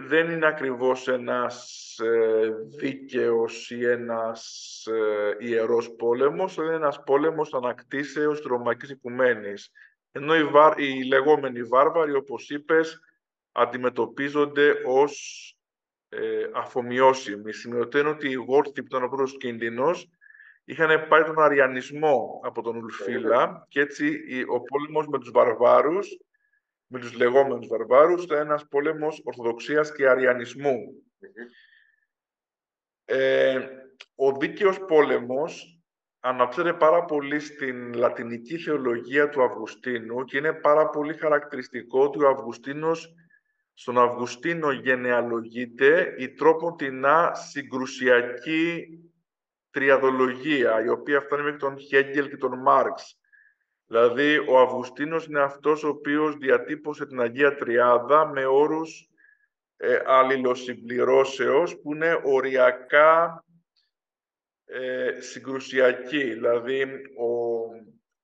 Speaker 2: Δεν είναι ακριβώς ένας ε, δίκαιος ή ένας ε, ιερός πόλεμος, αλλά είναι ένας πόλεμος ανακτήσεως της Ρωμαϊκής Οικουμένης. Ενώ οι, βάρ, οι λεγόμενοι βάρβαροι, όπως είπες, αντιμετωπίζονται ως ε, αφομοιώσιμοι. Σημειωτένω ότι οι Γόρθοι που ήταν ο πρώτος κίνδυνος είχαν πάρει τον αριανισμό από τον Ουλφίλα και έτσι ο πόλεμος με τους βαρβάρους, με τους λεγόμενους βαρβάρους, ήταν ένας πόλεμος ορθοδοξίας και αριανισμού. Ε, ο δίκαιος πόλεμος αναφέρεται πάρα πολύ στην λατινική θεολογία του Αυγουστίνου και είναι πάρα πολύ χαρακτηριστικό ότι ο Αυγουστίνος στον Αυγουστίνο γενεαλογείται η τρόπο τεινά συγκρουσιακή τριαδολογία, η οποία φτάνει μέχρι τον Χέγγελ και τον Μάρξ. Δηλαδή, ο Αυγουστίνος είναι αυτός ο οποίος διατύπωσε την Αγία Τριάδα με όρους ε, αλληλοσυμπληρώσεως που είναι οριακά ε, συγκρουσιακή. Δηλαδή, ο,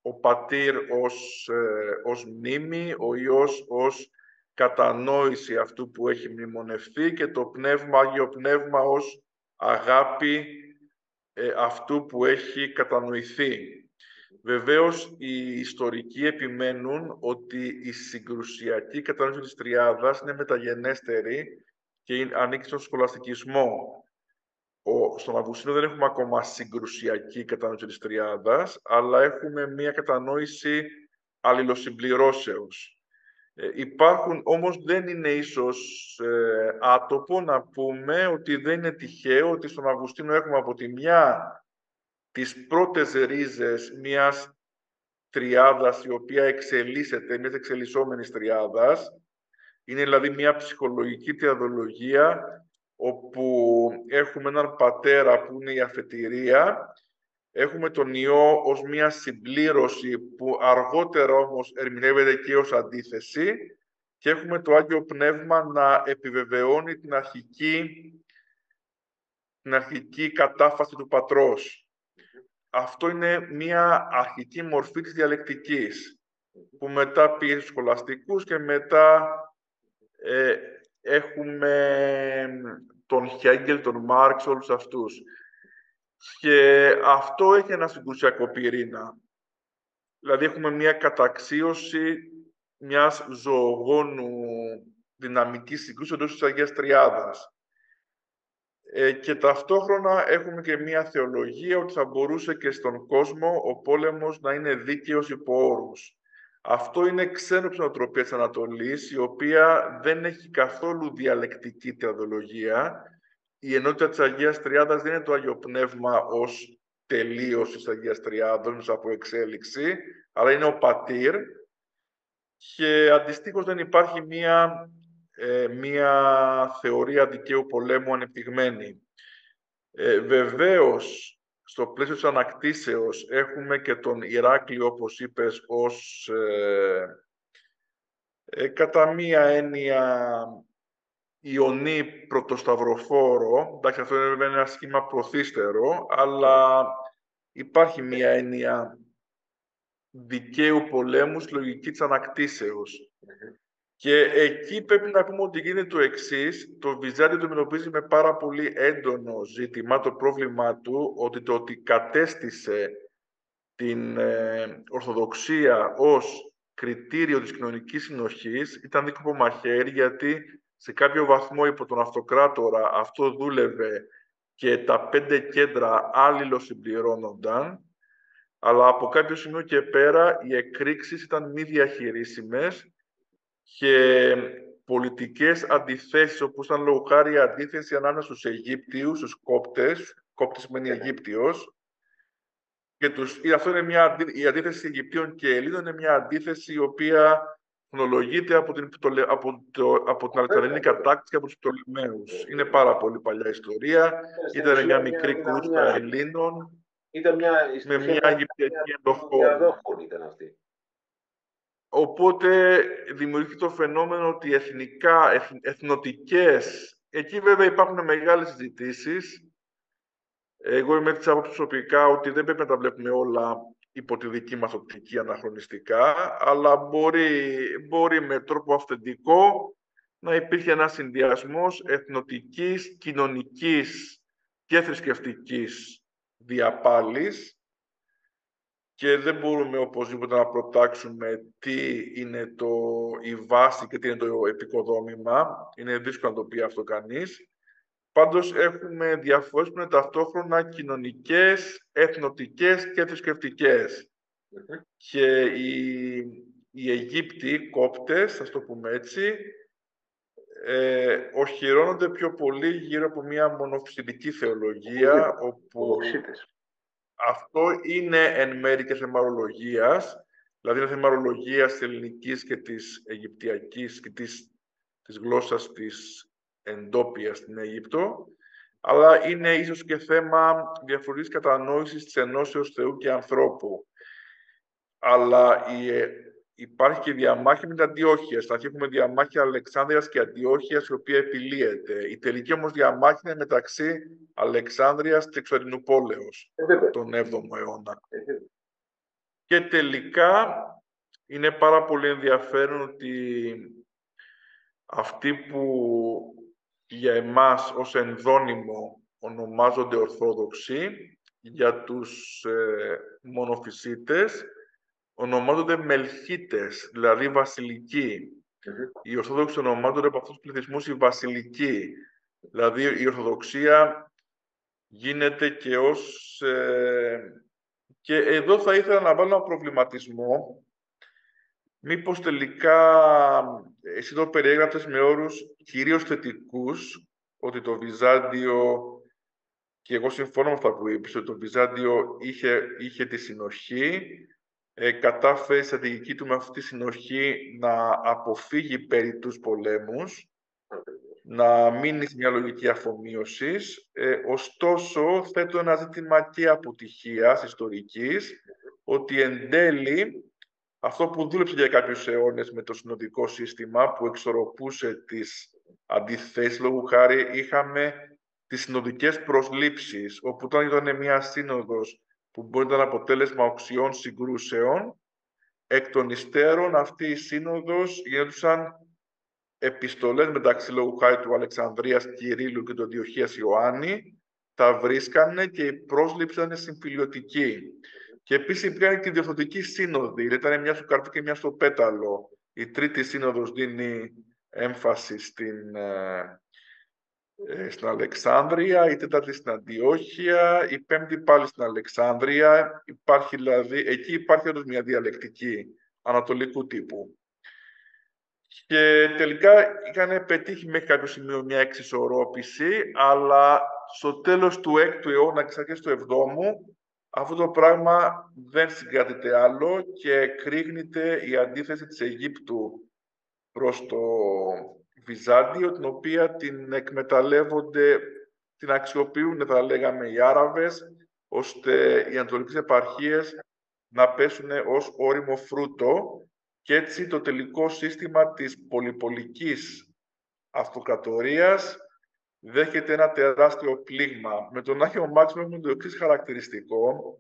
Speaker 2: ο πατήρ ως, ε, ως μνήμη, ο Υιός ως κατανόηση αυτού που έχει μνημονευθεί και το πνεύμα, Άγιο Πνεύμα ως αγάπη ε, αυτού που έχει κατανοηθεί. Βεβαίως, οι ιστορικοί επιμένουν ότι η συγκρουσιακή κατανόηση της Τριάδας είναι μεταγενέστερη και ανήκει στον σχολαστικισμό. Ο, στον Αυγουστίνο δεν έχουμε ακόμα συγκρουσιακή κατανόηση της Τριάδας, αλλά έχουμε μία κατανόηση αλληλοσυμπληρώσεως. Ε, υπάρχουν, όμως δεν είναι ίσως ε, άτοπο να πούμε ότι δεν είναι τυχαίο ότι στον Αυγουστίνο έχουμε από τη μια τις πρώτες ρίζες μιας τριάδας η οποία εξελίσσεται, μιας εξελισσόμενης τριάδας. Είναι δηλαδή μια ψυχολογική τριαδολογία όπου έχουμε έναν πατέρα που είναι η αφετηρία, έχουμε τον Υιό ως μια συμπλήρωση που αργότερα όμως ερμηνεύεται και ως αντίθεση και έχουμε το Άγιο Πνεύμα να επιβεβαιώνει την αρχική, την αρχική κατάφαση του πατρός. Αυτό είναι μια αρχική μορφή της διαλεκτικής, που μετά πήγε στους σχολαστικούς και μετά ε, έχουμε τον Χέγγελ, τον Μάρξ, όλους αυτούς. Και αυτό έχει ένα συγκρουσιακό πυρήνα. Δηλαδή έχουμε μια καταξίωση μιας ζωογόνου δυναμικής συγκρούσεως εντός της Αγίας Τριάδας. Ε, και ταυτόχρονα έχουμε και μια θεολογία ότι θα μπορούσε και στον κόσμο ο πόλεμος να είναι δίκαιος υπό όρους. Αυτό είναι ξένο ψηνοτροπία της Ανατολής, η οποία δεν έχει καθόλου διαλεκτική θεοδολογία. Η ενότητα της Αγίας Τριάδας δεν είναι το Άγιο Πνεύμα ως τελείωση της Αγίας Τριάδος, από εξέλιξη, αλλά είναι ο πατήρ. Και αντιστοίχως δεν υπάρχει μία, ε, μία θεωρία δικαίου πολέμου ανεπτυγμένη. Ε, βεβαίως, στο πλαίσιο της ανακτήσεως έχουμε και τον Ηράκλειο, όπως είπες, ως ε, ε, κατά μία έννοια Ιωνί πρωτοσταυροφόρο. Εντάξει, αυτό είναι ένα σχήμα προθύστερο, αλλά υπάρχει μία έννοια δικαίου πολέμου στη λογική της ανακτήσεως. Και εκεί πρέπει να πούμε ότι γίνεται το εξής. Το Βυζάντιο το αντιμετωπίζει με πάρα πολύ έντονο ζήτημα το πρόβλημά του ότι το ότι κατέστησε την ε, Ορθοδοξία ως κριτήριο της κοινωνικής συνοχής ήταν δίκοπο μαχαίρι γιατί σε κάποιο βαθμό υπό τον αυτοκράτορα αυτό δούλευε και τα πέντε κέντρα αλληλοσυμπληρώνονταν αλλά από κάποιο σημείο και πέρα οι εκρήξεις ήταν μη διαχειρίσιμες και πολιτικές αντιθέσεις, όπως ήταν λόγω χάρη αντίθεση ανάμεσα στους Αιγύπτιους, στους Κόπτες, Κόπτες σημαίνει Αιγύπτιος, και τους, αυτό είναι μια, η αντίθεση Αιγυπτίων και Ελλήνων είναι μια αντίθεση η οποία χρονολογείται από την, από, το, από την Αλεξανδρινή κατάκτηση και από τους Πτολεμαίους. Είναι πάρα πολύ παλιά ιστορία. Ήταν μια μικρή κρούστα Ελλήνων
Speaker 1: ήταν μια,
Speaker 2: με μια Αιγυπτιακή ενδοχώρα.
Speaker 1: ήταν αυτή.
Speaker 2: Οπότε δημιουργεί το φαινόμενο ότι εθνικά, εθνοτικές, εκεί βέβαια υπάρχουν μεγάλες συζητήσεις. Εγώ είμαι της άποψης προσωπικά ότι δεν πρέπει να τα βλέπουμε όλα υπό τη δική μας οπτική αναχρονιστικά, αλλά μπορεί, μπορεί με τρόπο αυθεντικό να υπήρχε ένας συνδυασμός εθνοτικής, κοινωνικής και θρησκευτικής διαπάλης και δεν μπορούμε οπωσδήποτε να προτάξουμε τι είναι το, η βάση και τι είναι το επικοδόμημα. Είναι δύσκολο να το πει αυτό κανείς. Πάντως έχουμε διαφορές που είναι ταυτόχρονα κοινωνικές, εθνοτικές και θρησκευτικές. Και οι, οι Αιγύπτιοι, οι Κόπτες, ας το πούμε έτσι, ε, οχυρώνονται πιο πολύ γύρω από μια μονοφυσιτική θεολογία, όπου αυτό είναι εν μέρη και θεμαρολογίας, δηλαδή είναι θεμαρολογία της ελληνικής και της αιγυπτιακής και της, της γλώσσας της εντόπιας στην Αίγυπτο, αλλά είναι ίσως και θέμα διαφορετικής κατανόησης της ενώσεως Θεού και ανθρώπου. Αλλά η υπάρχει και διαμάχη με την Αντιόχεια. Στην αρχή έχουμε διαμάχη Αλεξάνδρειας και Αντιόχειας, η οποία επιλύεται. Η τελική όμως διαμάχη είναι μεταξύ Αλεξάνδρειας και Εξωτερινού Πόλεως,
Speaker 1: ε,
Speaker 2: τον 7ο αιώνα. Ε, και τελικά είναι πάρα πολύ ενδιαφέρον ότι αυτοί που για εμάς ως ενδόνυμο ονομάζονται Ορθόδοξοι, για τους ε, μονοφυσίτες ονομάζονται μελχίτες, δηλαδή βασιλικοί. Οι Ορθόδοξοι ονομάζονται από αυτούς τους πληθυσμούς οι βασιλικοί. Δηλαδή η Ορθοδοξία γίνεται και ως... Ε, και εδώ θα ήθελα να βάλω ένα προβληματισμό, μήπως τελικά εσύ το περιέγραψες με όρους κυρίως θετικούς, ότι το Βυζάντιο, και εγώ συμφωνώ με αυτά που είπες, ότι το Βυζάντιο είχε, είχε τη συνοχή, ε, κατάφερε η στρατηγική του με αυτή τη συνοχή να αποφύγει περί τους πολέμους, να μείνει σε μια λογική αφομοίωσης. Ε, ωστόσο, θέτω ένα ζήτημα και αποτυχίας ιστορικής, ότι εν τέλει αυτό που δούλεψε για κάποιους αιώνες με το συνοδικό σύστημα, που εξορροπούσε τις αντιθέσεις, λόγου χάρη είχαμε τις συνοδικές προσλήψεις, όπου όταν ήταν μια σύνοδος που μπορεί να ήταν αποτέλεσμα οξιών συγκρούσεων, εκ των υστέρων αυτή η σύνοδος γινόντουσαν επιστολές μεταξύ λόγου χάρη του Αλεξανδρίας Κυρίλου και του Διοχίας Ιωάννη, τα βρίσκανε και η πρόσληψη ήταν συμφιλιωτική. Και επίσης υπήρχαν και διορθωτική σύνοδοι, ήταν μια στο καρφί και μια στο πέταλο. Η τρίτη σύνοδος δίνει έμφαση στην, ε, ε, στην Αλεξάνδρεια, η τέταρτη στην Αντιόχεια, η πέμπτη πάλι στην Αλεξάνδρεια. Υπάρχει δηλαδή, εκεί υπάρχει όντως μια διαλεκτική ανατολικού τύπου. Και τελικά είχαν πετύχει μέχρι κάποιο σημείο μια εξισορρόπηση, αλλά στο τέλος του 6ου αιώνα και στις αρχές του 7ου, αυτό το πράγμα δεν συγκρατείται άλλο και κρύγνεται η αντίθεση της Αιγύπτου προς το Βυζάντιο, την οποία την εκμεταλλεύονται, την αξιοποιούν, θα λέγαμε, οι Άραβες, ώστε οι ανατολικές επαρχίες να πέσουν ως όριμο φρούτο και έτσι το τελικό σύστημα της πολυπολικής αυτοκρατορίας δέχεται ένα τεράστιο πλήγμα. Με τον Άγιο Μάξιμο έχουμε το εξής χαρακτηριστικό.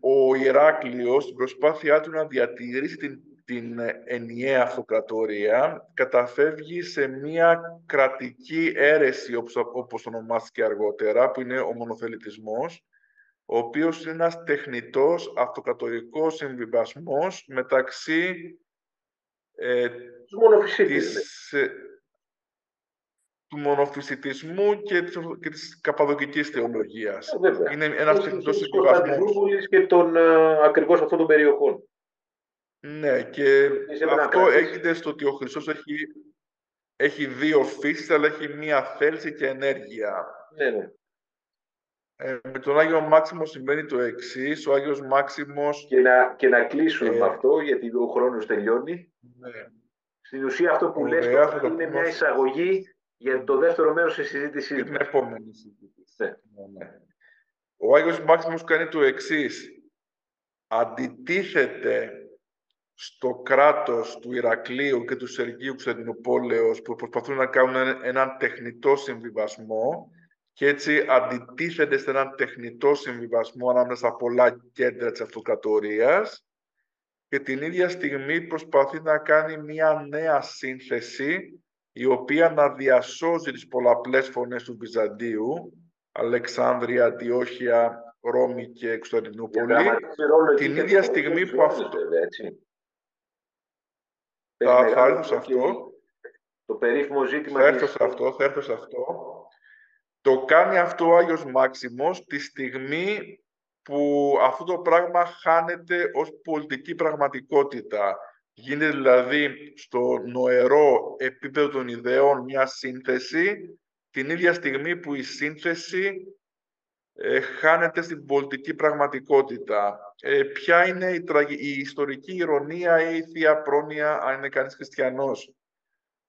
Speaker 2: ο Ηράκλειος, στην προσπάθειά του να διατηρήσει την, την ενιαία αυτοκρατορία, καταφεύγει σε μια κρατική αίρεση, όπως, όπως ονομάστηκε αργότερα, που είναι ο μονοθελητισμός, ο οποίος είναι ένας τεχνητός αυτοκρατορικός συμβιβασμός μεταξύ
Speaker 1: ε, της,
Speaker 2: ε, του μονοφυσιτισμού και της, και της καπαδοκικής θεολογίας.
Speaker 1: Ε,
Speaker 2: είναι ένας τεχνητός συμβιβασμός.
Speaker 1: και των ε, ακριβώς αυτών των περιοχών.
Speaker 2: Ναι, και αυτό έγινε στο ότι ο Χριστός έχει, έχει δύο φύσεις, αλλά έχει μία θέληση και ενέργεια.
Speaker 1: Ναι, ναι.
Speaker 2: Ε, με τον Άγιο Μάξιμο συμβαίνει το εξής. Ο Άγιος Μάξιμος...
Speaker 1: Και να, και να κλείσουμε ε, με αυτό, γιατί ο χρόνος τελειώνει.
Speaker 2: Ναι.
Speaker 1: Στην ουσία αυτό που Ωραία, λες τώρα είναι μια εισαγωγή για το δεύτερο μέρος της συζήτησης.
Speaker 2: Για την επόμενη συζήτηση. Ναι. Ναι, ναι. Ο Άγιος Μάξιμος κάνει το εξής. Αντιτίθεται στο κράτος του Ηρακλείου και του Σεργίου Ξεντινοπόλεως που προσπαθούν να κάνουν έναν τεχνητό συμβιβασμό και έτσι αντιτίθεται σε έναν τεχνητό συμβιβασμό ανάμεσα στα πολλά κέντρα της αυτοκρατορίας και την ίδια στιγμή προσπαθεί να κάνει μια νέα σύνθεση η οποία να διασώζει τις πολλαπλές φωνές του Βυζαντίου, Αλεξάνδρεια, Αντιόχεια, Ρώμη και Εξωτερινούπολη, την ίδια στιγμή που αυτό... Θα, θα έρθω σε αυτό.
Speaker 1: Το περίφημο ζήτημα...
Speaker 2: Θα έρθω σε αυτό, θα έρθω σε αυτό. Το κάνει αυτό ο Άγιος Μάξιμος τη στιγμή που αυτό το πράγμα χάνεται ως πολιτική πραγματικότητα. Γίνεται δηλαδή στο νοερό επίπεδο των ιδεών μια σύνθεση, την ίδια στιγμή που η σύνθεση ε, χάνεται στην πολιτική πραγματικότητα. Ε, ποια είναι η, η ιστορική ηρωνία ή η θεία πρόνοια, αν είναι κανείς χριστιανός;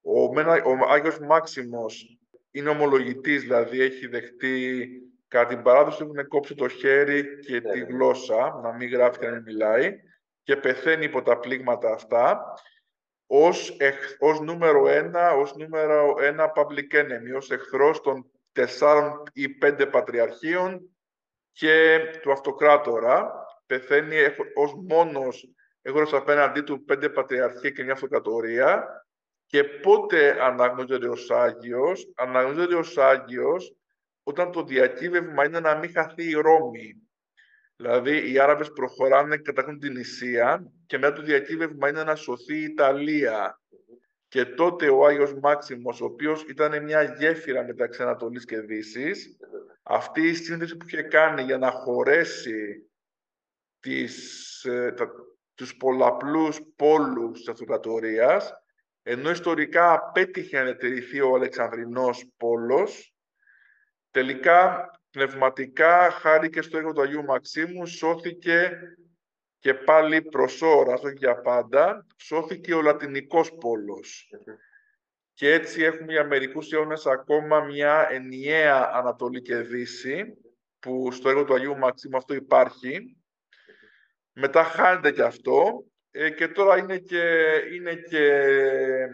Speaker 2: Ο, ο Άγιος Μάξιμος είναι ομολογητής, δηλαδή έχει δεχτεί κατά την παράδοση έχουν κόψει το χέρι και τη ναι. γλώσσα, να μην γράφει και να μην μιλάει και πεθαίνει υπό τα πλήγματα αυτά ως, ως νούμερο ένα, ως νούμερο ένα public enemy, ως εχθρός των τεσσάρων ή πέντε πατριαρχείων και του αυτοκράτορα. Πεθαίνει ως μόνος έχοντας απέναντί του πέντε πατριαρχία και μια αυτοκρατορία και πότε αναγνωρίζεται ως Άγιος, αναγνωρίζεται ως Άγιος όταν το διακύβευμα είναι να μην χαθεί η Ρώμη. Δηλαδή οι Άραβες προχωράνε και κατακτούν την Ισία και μετά το διακύβευμα είναι να σωθεί η Ιταλία. Και τότε ο Άγιος Μάξιμος, ο οποίος ήταν μια γέφυρα μεταξύ Ανατολής και Δύσης, αυτή η σύνδεση που είχε κάνει για να χωρέσει τις, ε, τα, τους πολλαπλούς πόλους της αυτοκρατορίας, ενώ ιστορικά απέτυχε να εταιρηθεί ο Αλεξανδρινός πόλος, τελικά πνευματικά, χάρη και στο έργο του Αγίου Μαξίμου, σώθηκε και πάλι προς ώρα, όχι για πάντα, σώθηκε ο Λατινικός πόλος. Και έτσι έχουμε για μερικούς αιώνες ακόμα μια ενιαία Ανατολή και Δύση, που στο έργο του Αγίου Μαξίμου αυτό υπάρχει. Μετά χάνεται και αυτό ε, και τώρα είναι και, είναι και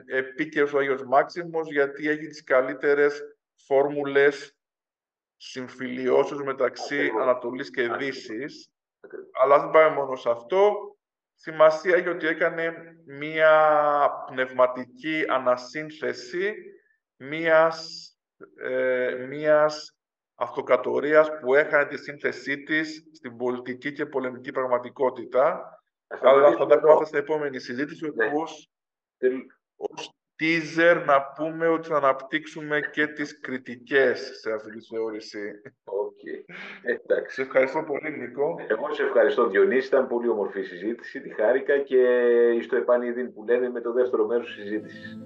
Speaker 2: επίκαιρος ο Αγίος Μάξιμος γιατί έχει τις καλύτερες φόρμουλες συμφιλιώσεως μεταξύ Ανατολής και Δύσης. Αλλά δεν πάμε μόνο σε αυτό. Σημασία έχει ότι έκανε μία πνευματική ανασύνθεση μίας, ε, μίας αυτοκρατορίας που έχανε τη σύνθεσή της στην πολιτική και πολεμική πραγματικότητα. Αλλά θα τα πούμε στην επόμενη συζήτηση, ναι. ως, ως teaser να πούμε ότι θα αναπτύξουμε και τις κριτικές σε αυτή τη θεώρηση.
Speaker 1: Okay. Εντάξει.
Speaker 2: Σε ευχαριστώ πολύ, Νίκο.
Speaker 1: Εγώ σε ευχαριστώ, Διονύση. Ήταν πολύ όμορφη η συζήτηση. Τη χάρηκα και στο επανειδήν που λένε με το δεύτερο μέρος της συζήτησης.